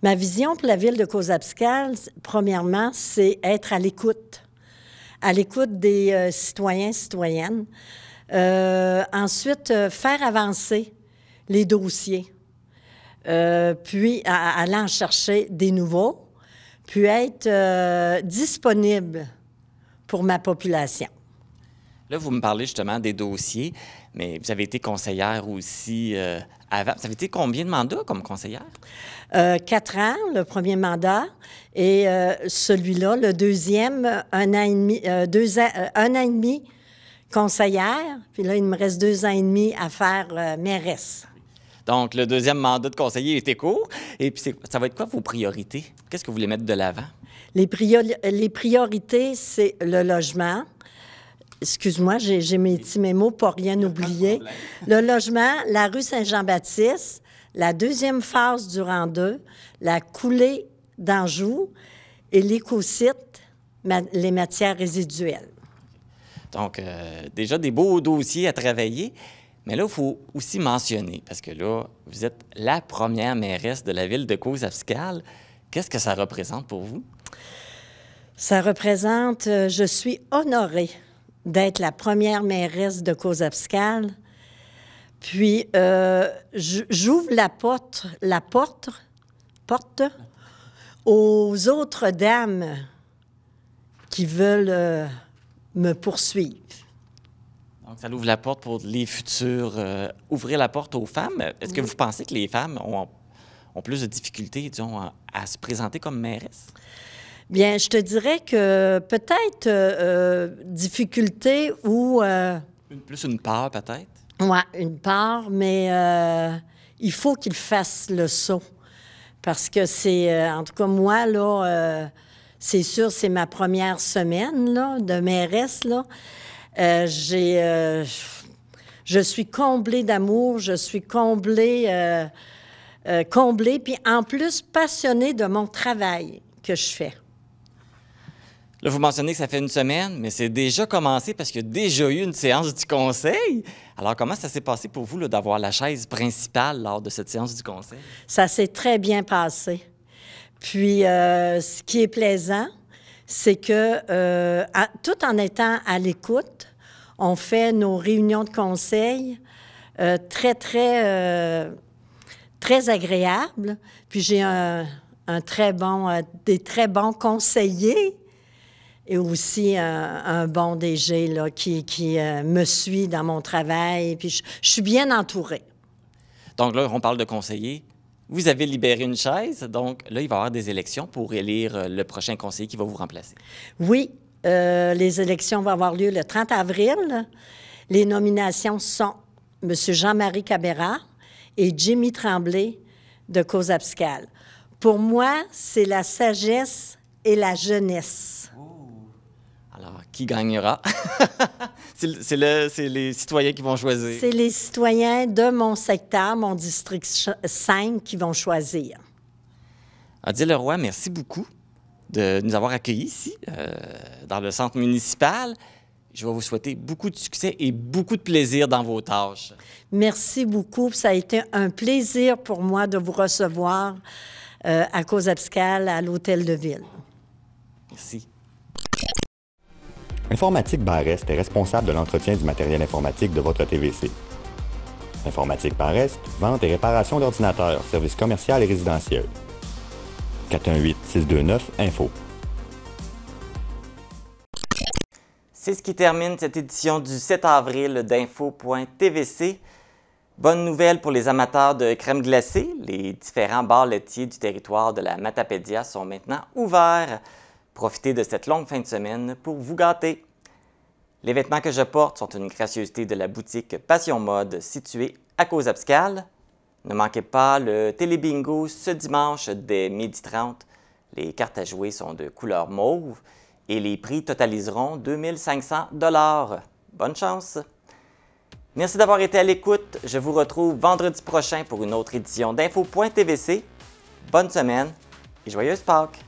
Speaker 12: Ma vision pour la ville de Cozapscal, premièrement, c'est être à l'écoute à l'écoute des euh, citoyens, citoyennes. Euh, ensuite, euh, faire avancer les dossiers, puis aller en chercher des nouveaux, puis être disponible pour ma population.
Speaker 1: Là, vous me parlez justement des dossiers, mais vous avez été conseillère aussi avant. Vous avez été combien de mandats comme conseillère?
Speaker 12: quatre ans, le premier mandat. Et euh, celui-là, le deuxième, un an et demi, euh, deux ans, euh, un an et demi conseillère. Puis là, il me reste deux ans et demi à faire mairesse.
Speaker 1: Donc, le deuxième mandat de conseiller était court. Et puis, ça va être quoi vos priorités? Qu'est-ce que vous voulez mettre de l'avant?
Speaker 12: Les, les priorités, c'est le logement. Excuse-moi, j'ai mes petits mémos pour rien oublier. Le logement, la rue Saint-Jean-Baptiste, la deuxième phase du rang 2, la coulée d'Anjou et l'écosite, les matières résiduelles.
Speaker 1: Donc, euh, déjà des beaux dossiers à travailler. Mais là, il faut aussi mentionner, parce que là, vous êtes la première mairesse de la ville de Cozapscal. Qu'est-ce que ça représente pour vous?
Speaker 12: Ça représente, euh, je suis honorée d'être la première mairesse de Cozapscal. Puis, euh, j'ouvre la porte, la porte, porte aux autres dames qui veulent euh, me poursuivre.
Speaker 1: Donc, ça ouvre la porte pour les futurs, euh, ouvrir la porte aux femmes. Est-ce que vous pensez que les femmes ont, plus de difficultés, disons, à, se présenter comme mairesse?
Speaker 12: Bien, je te dirais que peut-être euh, difficulté ou...
Speaker 1: plus une part, peut-être?
Speaker 12: Oui, une part, mais il faut qu'ils fassent le saut. Parce que c'est, euh, en tout cas, moi, là, euh, c'est sûr, c'est ma première semaine là, de mairesse. Là. Euh, j'ai, je suis comblée d'amour, je suis comblée, comblée, puis en plus passionnée de mon travail que je fais.
Speaker 1: Vous mentionnez que ça fait une semaine, mais c'est déjà commencé parce qu'il y a déjà eu une séance du conseil. Alors, comment ça s'est passé pour vous d'avoir la chaise principale lors de cette séance du conseil?
Speaker 12: Ça s'est très bien passé. Puis, euh, ce qui est plaisant, c'est que euh, tout en étant à l'écoute, on fait nos réunions de conseil euh, très, très, très agréables. Puis j'ai un, un, très bon, des très bons conseillers et aussi un, bon DG là, qui, qui euh, me suit dans mon travail. Puis je, suis bien entourée.
Speaker 1: Donc là, on parle de conseiller. Vous avez libéré une chaise, donc là, il va y avoir des élections pour élire euh, le prochain conseiller qui va vous remplacer.
Speaker 12: Oui, euh, les élections vont avoir lieu le 30 avril. Les nominations sont M. Jean-Marie Cabera et Jimmy Tremblay de Cause Abscale. Pour moi, c'est la sagesse et la jeunesse
Speaker 1: qui gagnera? c'est les citoyens qui vont choisir.
Speaker 12: C'est les citoyens de mon secteur, mon district 5, qui vont choisir.
Speaker 1: Adil Leroy, merci beaucoup de nous avoir accueillis ici, euh, dans le centre municipal. Je vais vous souhaiter beaucoup de succès et beaucoup de plaisir dans vos tâches.
Speaker 12: Merci beaucoup. Ça a été un plaisir pour moi de vous recevoir euh, à Cause Abscale à l'Hôtel de Ville.
Speaker 1: Merci.
Speaker 13: Informatique Barest est responsable de l'entretien du matériel informatique de votre TVC. Informatique Barest, vente et réparation d'ordinateurs, services commercial et résidentiels. 418-629-INFO.
Speaker 1: C'est ce qui termine cette édition du 7 avril d'Info.tvc. Bonne nouvelle pour les amateurs de crème glacée. Les différents bars laitiers du territoire de la Matapédia sont maintenant ouverts. Profitez de cette longue fin de semaine pour vous gâter. Les vêtements que je porte sont une gracieuseté de la boutique Passion Mode située à Cause Abscale. Ne manquez pas le télébingo ce dimanche dès 12h30. Les cartes à jouer sont de couleur mauve et les prix totaliseront 2500 Bonne chance! Merci d'avoir été à l'écoute. Je vous retrouve vendredi prochain pour une autre édition d'Info.tvc. Bonne semaine et joyeuse Pâques!